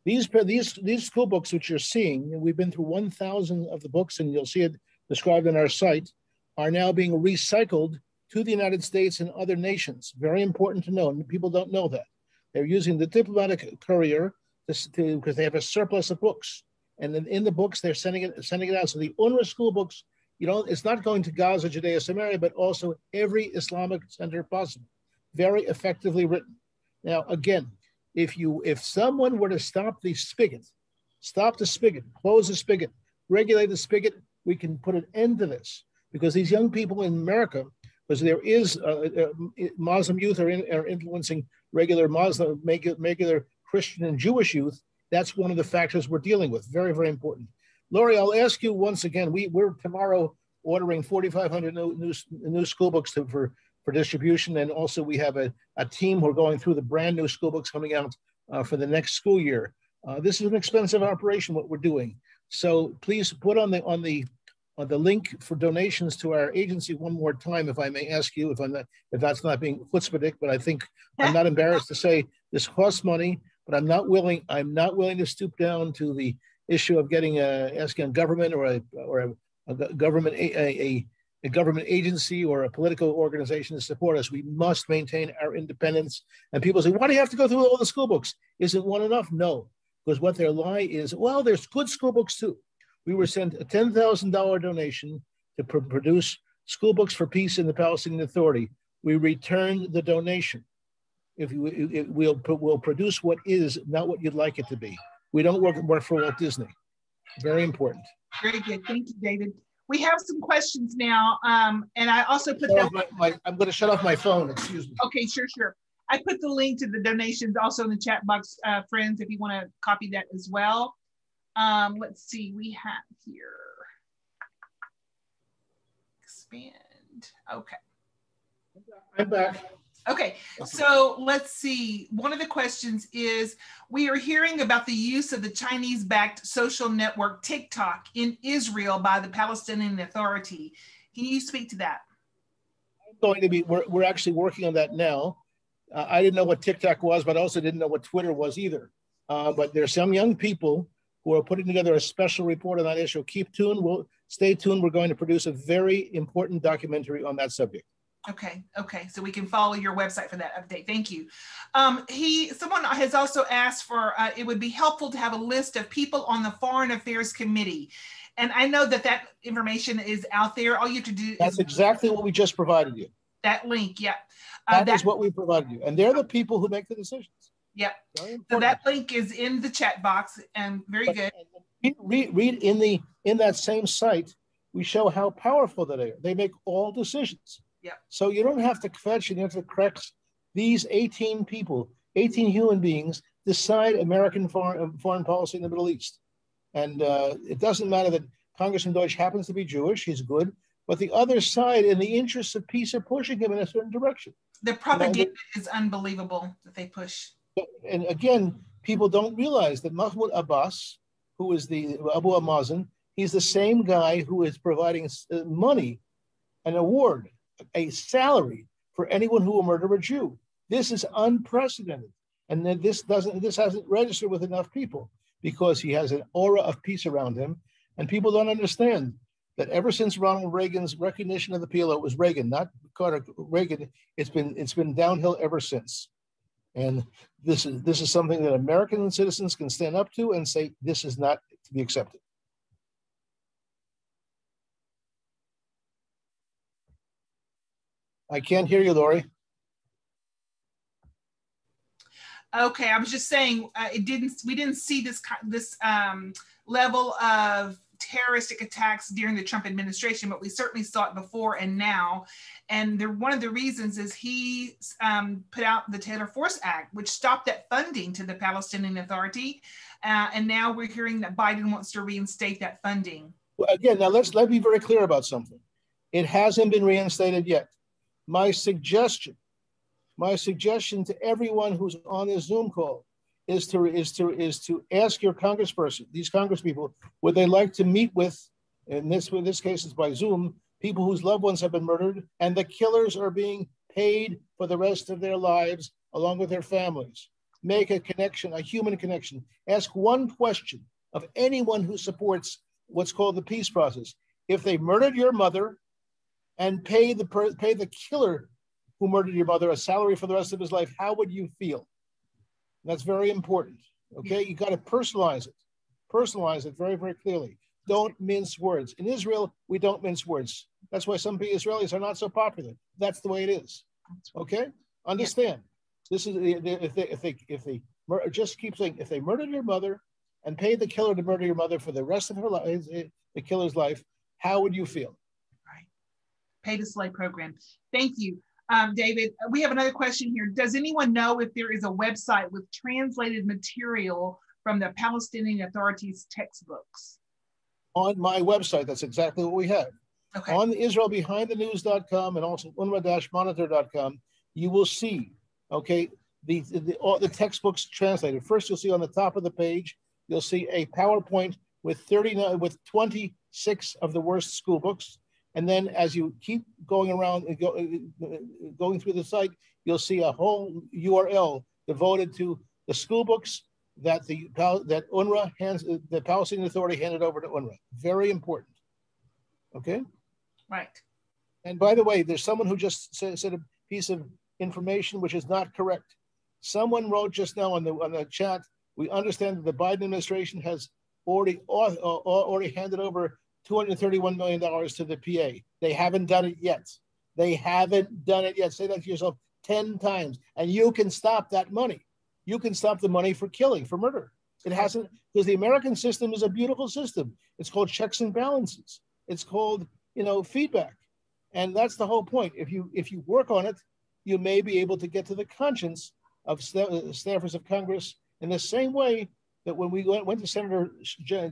These these these school books which you're seeing, we've been through 1,000 of the books, and you'll see it described on our site, are now being recycled to the United States and other nations. Very important to know, and people don't know that. They're using the diplomatic courier to, because they have a surplus of books and then in the books they're sending it sending it out. So the UNRWA school books, you know, it's not going to Gaza, Judea, Samaria, but also every Islamic center possible. Very effectively written. Now, again, if you if someone were to stop the spigot, stop the spigot, close the spigot, regulate the spigot, we can put an end to this because these young people in America, because there is uh, uh, Muslim youth are, in, are influencing regular Muslim, regular Christian and Jewish youth that's one of the factors we're dealing with. Very, very important. Lori, I'll ask you once again. We, we're tomorrow ordering 4,500 new, new, new school books to, for, for distribution. And also we have a, a team who are going through the brand new school books coming out uh, for the next school year. Uh, this is an expensive operation, what we're doing. So please put on the, on the, on the link for donations to our agency one more time, if I may ask you, if I'm not, if that's not being chutzpahdik, but I think I'm not embarrassed to say this costs money but I'm not willing. I'm not willing to stoop down to the issue of getting a asking a government or a or a, a government a, a, a government agency or a political organization to support us. We must maintain our independence. And people say, why do you have to go through all the school books? Isn't one enough? No, because what their lie is, well, there's good school books too. We were sent a $10,000 donation to pr- produce school books for peace in the Palestinian Authority. We returned the donation. If you, it, we'll, we'll produce what is, not what you'd like it to be. We don't work, work for Walt Disney. Very important.
Very good. Thank you, David. We have some questions now. Um, and I also put that.
my- my- I'm going to shut off my phone. Excuse me.
Okay, sure, sure. I put the link to the donations also in the chat box, uh, friends, if you want to copy that as well. Um, let's see, we have here. Expand. Okay.
I'm back.
Okay, so let's see. One of the questions is We are hearing about the use of the Chinese backed social network TikTok in Israel by the Palestinian Authority. Can you speak to that?
going to be we're, we're actually working on that now. Uh, i didn't know what tiktok was but i also didn't know what twitter was either. Uh, but there's some young people who are putting together a special report on that issue. Keep tuned. We'll stay tuned. We're going to produce a very important documentary on that subject
Okay, okay, so we can follow your website for that update. Thank you. Um, he, someone has also asked for, uh, it would be helpful to have a list of people on the Foreign Affairs Committee. And I know that that information is out there. All you have to do
that's exactly what we just provided you
that link. Yeah. Uh,
that is what we provided you and they're the people who make the decisions
Yep. So that link is in the chat box and very good.
read, read, read in the in that same site we show how powerful they are they make all decisions So you don't have to fetch and you have to correct these 18 people 18 human beings decide american foreign, foreign policy in the middle east. And uh, it doesn't matter that congressman Deutch happens to be jewish he's good but the other side in the interests of peace are pushing him in a certain direction.
The propaganda is unbelievable that they push.
and again, people don't realize that Mahmoud Abbas, who is the Abu Mazen, he's the same guy who is providing uh, money, an award, a salary for anyone who will murder a Jew. This is unprecedented, and then this doesn't, this hasn't registered with enough people because he has an aura of peace around him, and people don't understand that ever since Ronald Reagan's recognition of the PLO, it was Reagan, not Carter. Reagan. It's been it's been downhill ever since. And this is this is something that American citizens can stand up to and say this is not to be accepted. I can't hear you, Lori.
Okay, I was just saying uh, it didn't. We didn't see this this um, level of terroristic attacks during the Trump administration, but we certainly saw it before and now. And the, one of the reasons is he um, put out the Taylor Force Act, which stopped that funding to the Palestinian Authority. Uh, and now we're hearing that Biden wants to reinstate that funding.
Well, again, now let's let me be very clear about something. It hasn't been reinstated yet. My suggestion, my suggestion to everyone who's on this Zoom call is to is to is to ask your congressperson, these congresspeople, would they like to meet with, in this in this case is by Zoom, people whose loved ones have been murdered and the killers are being paid for the rest of their lives along with their families. Make a connection, a human connection. Ask one question of anyone who supports what's called the peace process. If they murdered your mother and pay the per, pay the killer who murdered your mother a salary for the rest of his life, how would you feel? That's very important. Okay, you got to personalize it. Personalize it very, very clearly. Don't mince words. In Israel, we don't mince words. That's why some Israelis are not so popular. That's the way it is. Okay, understand. This is if they if they if they just keep saying if they murdered your mother and paid the killer to murder your mother for the rest of her life, the killer's life, how would you feel?
Pay to slay program. Thank you. Um, David, we have another question here. Does anyone know if there is a website with translated material from the Palestinian Authority's textbooks?
on my website. That's exactly what we have.
Okay.
On israelbehindthenews.com and also unrwa-monitor.com, you will see, okay, the, the, all the textbooks translated. First, you'll see on the top of the page, you'll see a PowerPoint with 39, with 26 of the worst school books. And then as you keep going around and go, uh, uh, going through the site, you'll see a whole URL devoted to the school books that the that UNRWA hands the Palestinian Authority handed over to UNRWA. Very important. Okay.
Right.
And by the way, there's someone who just said, said a piece of information which is not correct. Someone wrote just now on the on the chat. We understand that the Biden administration has already uh, already handed over 231 million dollars to the PA. They haven't done it yet. They haven't done it yet. Say that to yourself 10 times, and you can stop that money. You can stop the money for killing, for murder. It hasn't because the American system is a beautiful system. It's called checks and balances. It's called you know feedback, and that's the whole point. If you if you work on it, you may be able to get to the conscience of sta- staffers of Congress in the same way that when we went, went to Senator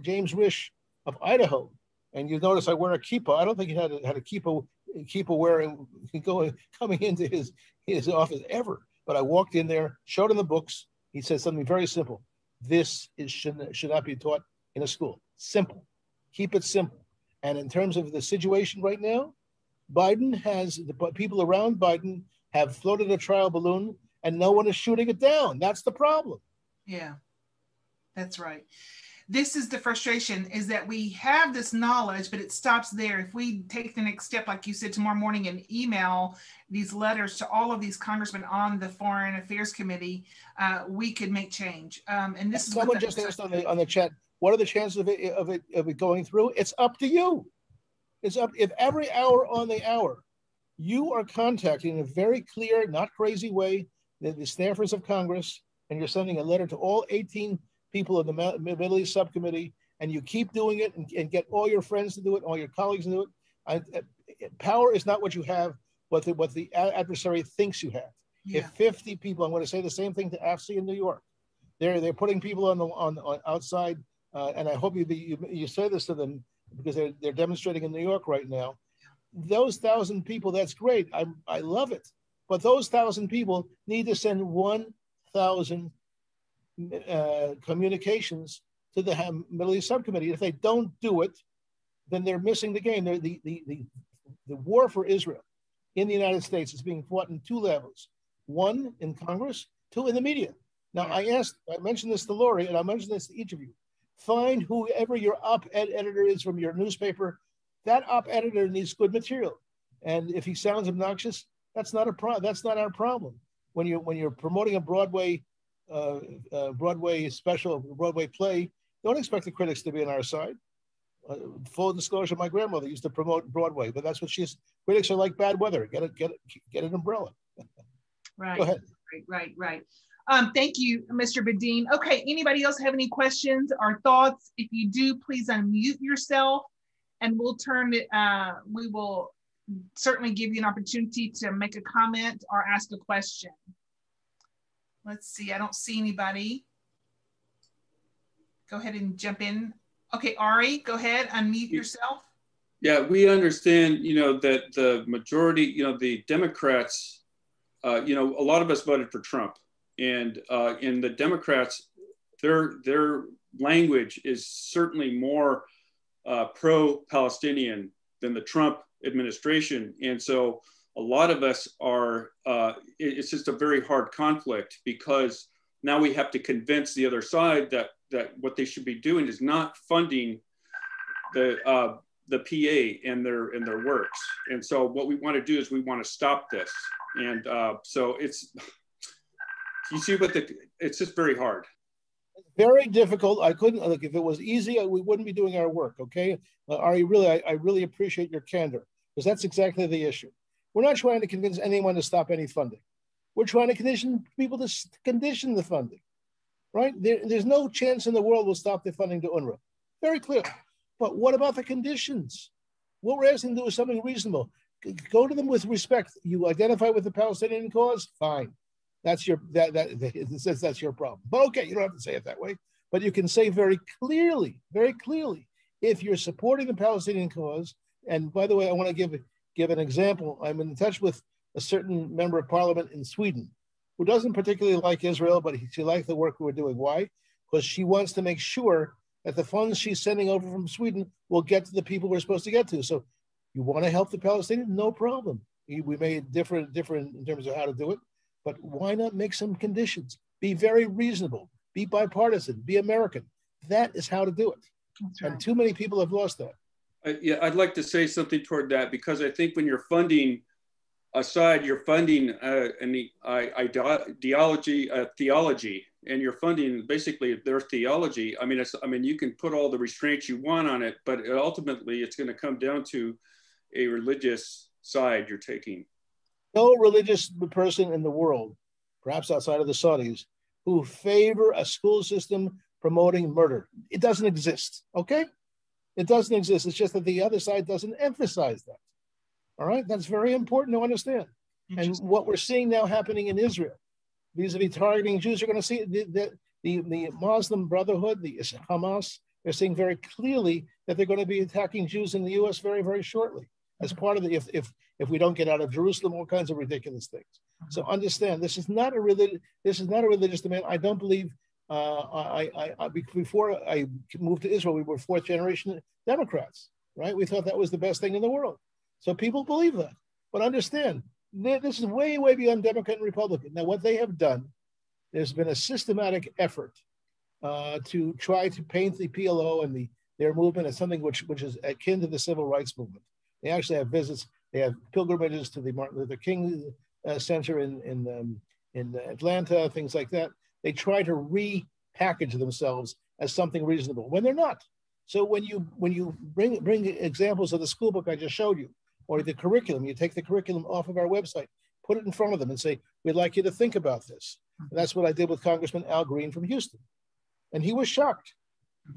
James Risch of Idaho, and you notice I wear a kippah. I don't think he had a, had a kippah kippah wearing going coming into his his office ever. But I walked in there, showed him the books. He said something very simple. This is should, should not be taught in a school. Simple. Keep it simple. And in terms of the situation right now, Biden has the people around Biden have floated a trial balloon and no one is shooting it down. That's the problem.
Yeah, that's right. This is the frustration is that we have this knowledge, but it stops there. If we take the next step, like you said, tomorrow morning and email these letters to all of these congressmen on the Foreign Affairs Committee, uh, we could make change. Um, and this is what
Someone just asked on the on the chat, what are the chances of it of it of it going through? It's up to you. It's up if every hour on the hour you are contacting in a very clear, not crazy way the, the staffers of Congress, and you're sending a letter to all 18 people of the Middle East subcommittee, and you keep doing it and, and get all your friends to do it, all your colleagues to do it. I, I- power is not what you have, what the what the adversary thinks you have. If 50 people, I'm going to say the same thing to AFSI in New York. They're they're putting people on the on, on outside, uh, and I hope you, you you say this to them because they're they're demonstrating in New York right now. Those thousand people, that's great. I I love it, but those thousand people need to send one thousand uh, communications to the Middle East subcommittee. If they don't do it, then they're missing the game. The the the the war for Israel in the United States is being fought in two levels: one in Congress, two in the media. Now, I asked, I mentioned this to Lori, and I mentioned this to each of you. Find whoever your op-ed editor is from your newspaper. That op editor needs good material, and if he sounds obnoxious, that's not a pro. That's not our problem. When you're, when you're promoting a Broadway, uh, uh, Broadway special, Broadway play, don't expect the critics to be on our side. Uh, full disclosure, my grandmother used to promote Broadway, but that's what she's. Critics are like bad weather. Get it, get it, get an umbrella.
Right.
Go ahead.
Right, right, right. Um, thank you, Mr. Bedein. Okay, anybody else have any questions or thoughts? If you do, please unmute yourself and we'll turn it, uh, we will certainly give you an opportunity to make a comment or ask a question. Let's see, I don't see anybody. Go ahead and jump in. Okay, Ari, go ahead, unmute yourself.
Yeah, we understand, you know, that the majority, you know, the Democrats, uh, you know, a lot of us voted for Trump, and uh, in the Democrats, their their language is certainly more uh, pro-Palestinian than the Trump administration, and so a lot of us are, uh, it's just a very hard conflict because now we have to convince the other side that that what they should be doing is not funding the uh, the PA and their and their works. And so what we want to do is we want to stop this. And uh, so it's you see what the it's just very hard.
very difficult. I couldn't look if it was easy, we wouldn't be doing our work. Okay, uh, Ari, really, I, I really appreciate your candor because that's exactly the issue. We're not trying to convince anyone to stop any funding. We're trying to condition people to condition the funding, right? There, there's no chance in the world we'll stop the funding to UNRWA. Very clear. But what about the conditions? What we're asking to do is something reasonable. Go to them with respect. You identify with the Palestinian cause, fine. That's your that that says that's your problem. But okay, you don't have to say it that way. But you can say very clearly, very clearly, if you're supporting the Palestinian cause. And by the way, I want to give give an example. I'm in touch with a certain member of parliament in Sweden who doesn't particularly like Israel, but she likes the work we're doing. Why? Because she wants to make sure that the funds she's sending over from Sweden will get to the people we're supposed to get to. So you want to help the Palestinians? No problem. We we made different different in terms of how to do it, but why not make some conditions? Be very reasonable. Be bipartisan. Be American. That is how to do it. And too many people have lost that.
Yeah, I'd like to say something toward that because I think when you're funding aside, you're funding uh, an ideology, uh, theology, and you're funding basically their theology. I mean, I mean, you can put all the restraints you want on it, but ultimately, it's going to come down to a religious side you're taking.
No religious person in the world, perhaps outside of the Saudis, who favor a school system promoting murder. It doesn't exist. Okay, it doesn't exist. It's just that the other side doesn't emphasize that. All right, that's very important to understand. And what we're seeing now happening in Israel, vis-a-vis targeting Jews, you're going to see the, the, the, the Muslim Brotherhood, the Hamas, they're saying very clearly that they're going to be attacking Jews in the U.S. very, very shortly as mm-hmm. part of the if if if we don't get out of Jerusalem, all kinds of ridiculous things. So mm-hmm. understand, this is not a religious. This is not a religious demand. I don't believe. Uh, I, I, I before I moved to Israel, we were fourth generation Democrats, right? We thought that was the best thing in the world. So people believe that. But understand, this is way, way beyond Democrat and Republican. Now, what they have done, there's been a systematic effort uh, to try to paint the PLO and the their movement as something which, which is akin to the civil rights movement. They actually have visits. They have pilgrimages to the Martin Luther King uh, Center in in um, in Atlanta, things like that. They try to repackage themselves as something reasonable when they're not. So when you when you bring bring examples of the school book I just showed you, or the curriculum, you take the curriculum off of our website, put it in front of them, and say, "We'd like you to think about this." And that's what I did with Congressman Al Green from Houston, and he was shocked.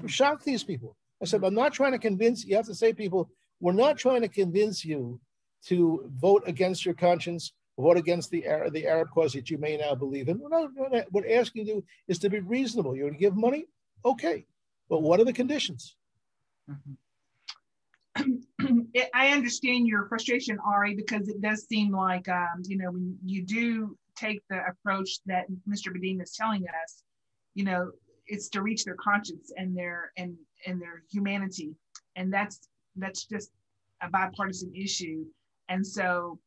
Shocked these people. I said, "I'm not trying to convince. You have to say, people, we're not trying to convince you to vote against your conscience, vote against the Arab, the Arab cause that you may now believe in. We're not, we're asking you is to be reasonable. You're going to give money, okay, but what are the conditions?"
it, I understand your frustration, Ari, because it does seem like um, you know when you do take the approach that Mr. Bedein is telling us, you know, it's to reach their conscience and their and and their humanity, and that's that's just a bipartisan issue, and so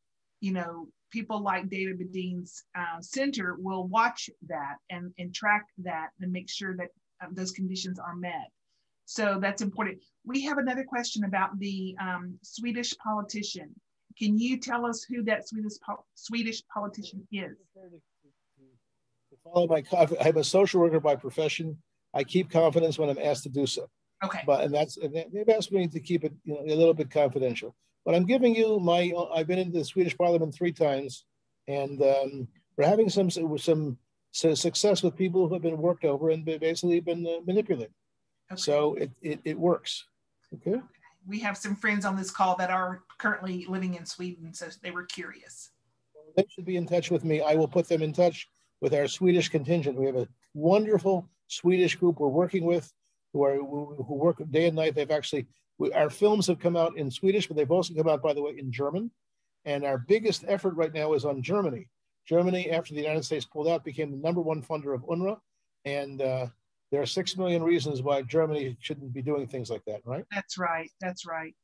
you know people like David Bedein's uh, center will watch that and and track that and make sure that uh, those conditions are met. So that's important. We have another question about the um, Swedish politician. Can you tell us who that Swedish po Swedish politician is?
Follow my. I'm a social worker by profession. I keep confidence when I'm asked to do so.
Okay.
But and that's and they've asked me to keep it you know, a little bit confidential. But I'm giving you my. I've been in the Swedish Parliament three times, and um, we're having some some, success with people who have been worked over and basically been uh, manipulated. Okay. So it, it, it works. Okay.
We have some friends on this call that are currently living in Sweden, so they were curious.
They should be in touch with me. I will put them in touch with our Swedish contingent. We have a wonderful Swedish group we're working with who are who work day and night. They've actually we, our films have come out in Swedish, but they've also come out, by the way, in German. And our biggest effort right now is on Germany. Germany, after the United States pulled out, became the number one funder of UNRWA, and uh, there are six million reasons why Germany shouldn't be doing things like that, right?
That's right. That's right.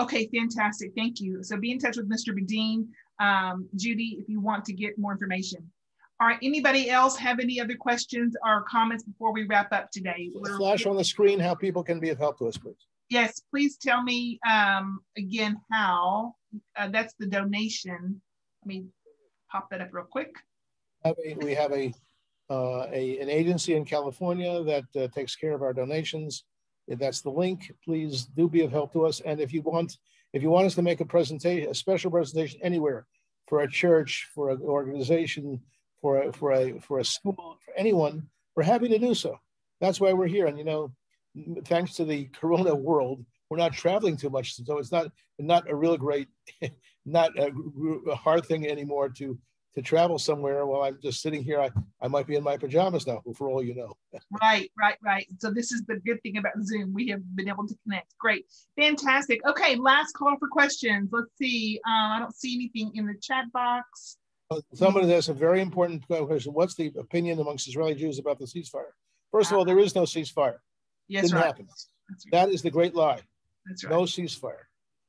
Okay, fantastic. Thank you. So be in touch with Mr. Bedein. Um, Judy, if you want to get more information. All right, anybody else have any other questions or comments before we wrap up today?
Flash on the screen how people can be of help to us, please.
Yes, please tell me um, again how. Uh, that's the donation. Let me pop that up real quick.
We have a uh, a, an agency in California that uh, takes care of our donations. If that's the link, please do be of help to us. And if you want, if you want us to make a presentation, a special presentation anywhere for a church, for an organization, for a, for a, for a school, for anyone, we're happy to do so. That's why we're here. And, you know, thanks to the Corona world, we're not traveling too much. So it's not, not a real great, not a, a hard thing anymore to to travel somewhere while I'm just sitting here. I, I might be in my pajamas now, for all you know.
right, right, right. So this is the good thing about Zoom. We have been able to connect. Great, fantastic. Okay, last call for questions. Let's see. Uh, I don't see anything in the chat box.
Somebody has a very important question. What's the opinion amongst Israeli Jews about the ceasefire? First of all, there is no ceasefire.
Yes,
Didn't
right.
happen. That is the great lie.
That's right.
No ceasefire.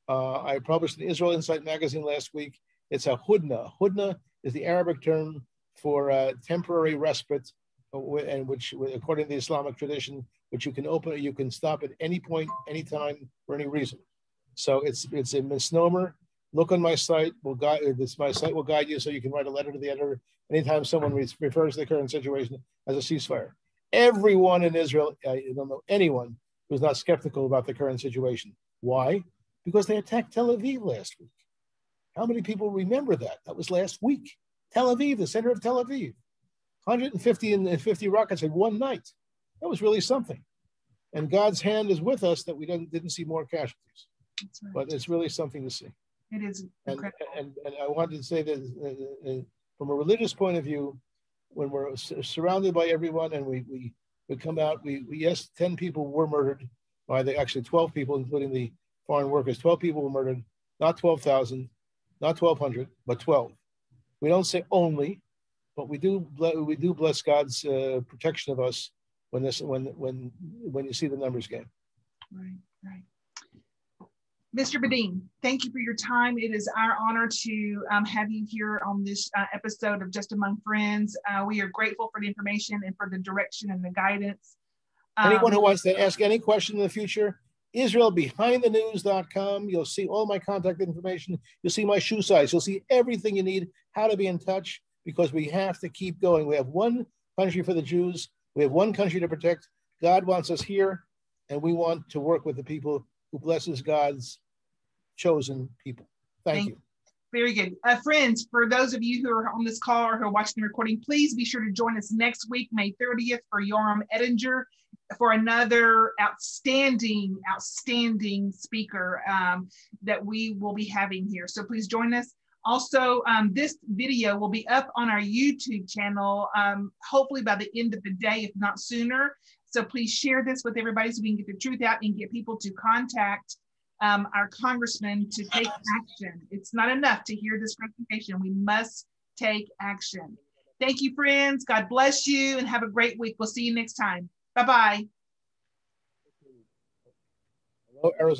Uh, I published in Israel Insight magazine last week. It's a hudna. Hudna is the Arabic term for uh, temporary respite, uh, and which, according to the Islamic tradition, which you can open, you can stop at any point, anytime, for any reason. So it's it's a misnomer. Look on my site. Will guide this. My site will guide you so you can write a letter to the editor anytime someone re- refers to the current situation as a ceasefire. Everyone in Israel, I don't know anyone who's not skeptical about the current situation. Why? Because they attacked Tel Aviv last week. How many people remember that? That was last week. Tel Aviv, the center of Tel Aviv. 150 and 50 rockets in one night. That was really something. And God's hand is with us that we didn't, didn't see more casualties.
That's right.
But it's really something to see.
It is
And,
incredible.
and, and I wanted to say that uh, uh, from a religious point of view, when we're surrounded by everyone and we, we, we come out, we, we, yes, 10 people were murdered by the, actually 12 people, including the foreign workers, 12 people were murdered, not 12,000, not 1,200, but 12. We don't say only, but we do, we do bless God's uh, protection of us when this, when, when, when you see the numbers game.
Right, right. Mr. Bedein, thank you for your time. It is our honor to um, have you here on this uh, episode of Just Among Friends. Uh, we are grateful for the information and for the direction and the guidance.
Anyone who
Um,
wants to ask any question in the future, IsraelBehindTheNews.com. You'll see all my contact information. You'll see my shoe size. You'll see everything you need, how to be in touch, because we have to keep going. We have one country for the Jews. We have one country to protect. God wants us here, and we want to work with the people who blesses God's chosen people. Thank,
Thank
you.
Very good. Uh, friends, for those of you who are on this call or who are watching the recording, please be sure to join us next week, May 30th, for Yoram Ettinger for another outstanding, outstanding speaker um, that we will be having here. So please join us. Also, um, this video will be up on our YouTube channel, um, hopefully by the end of the day, if not sooner. So please share this with everybody so we can get the truth out and get people to contact um, our congressman to take action. It's not enough to hear this presentation. We must take action. Thank you, friends. God bless you and have a great week. We'll see you next time. Bye bye.
Hello, Arizona.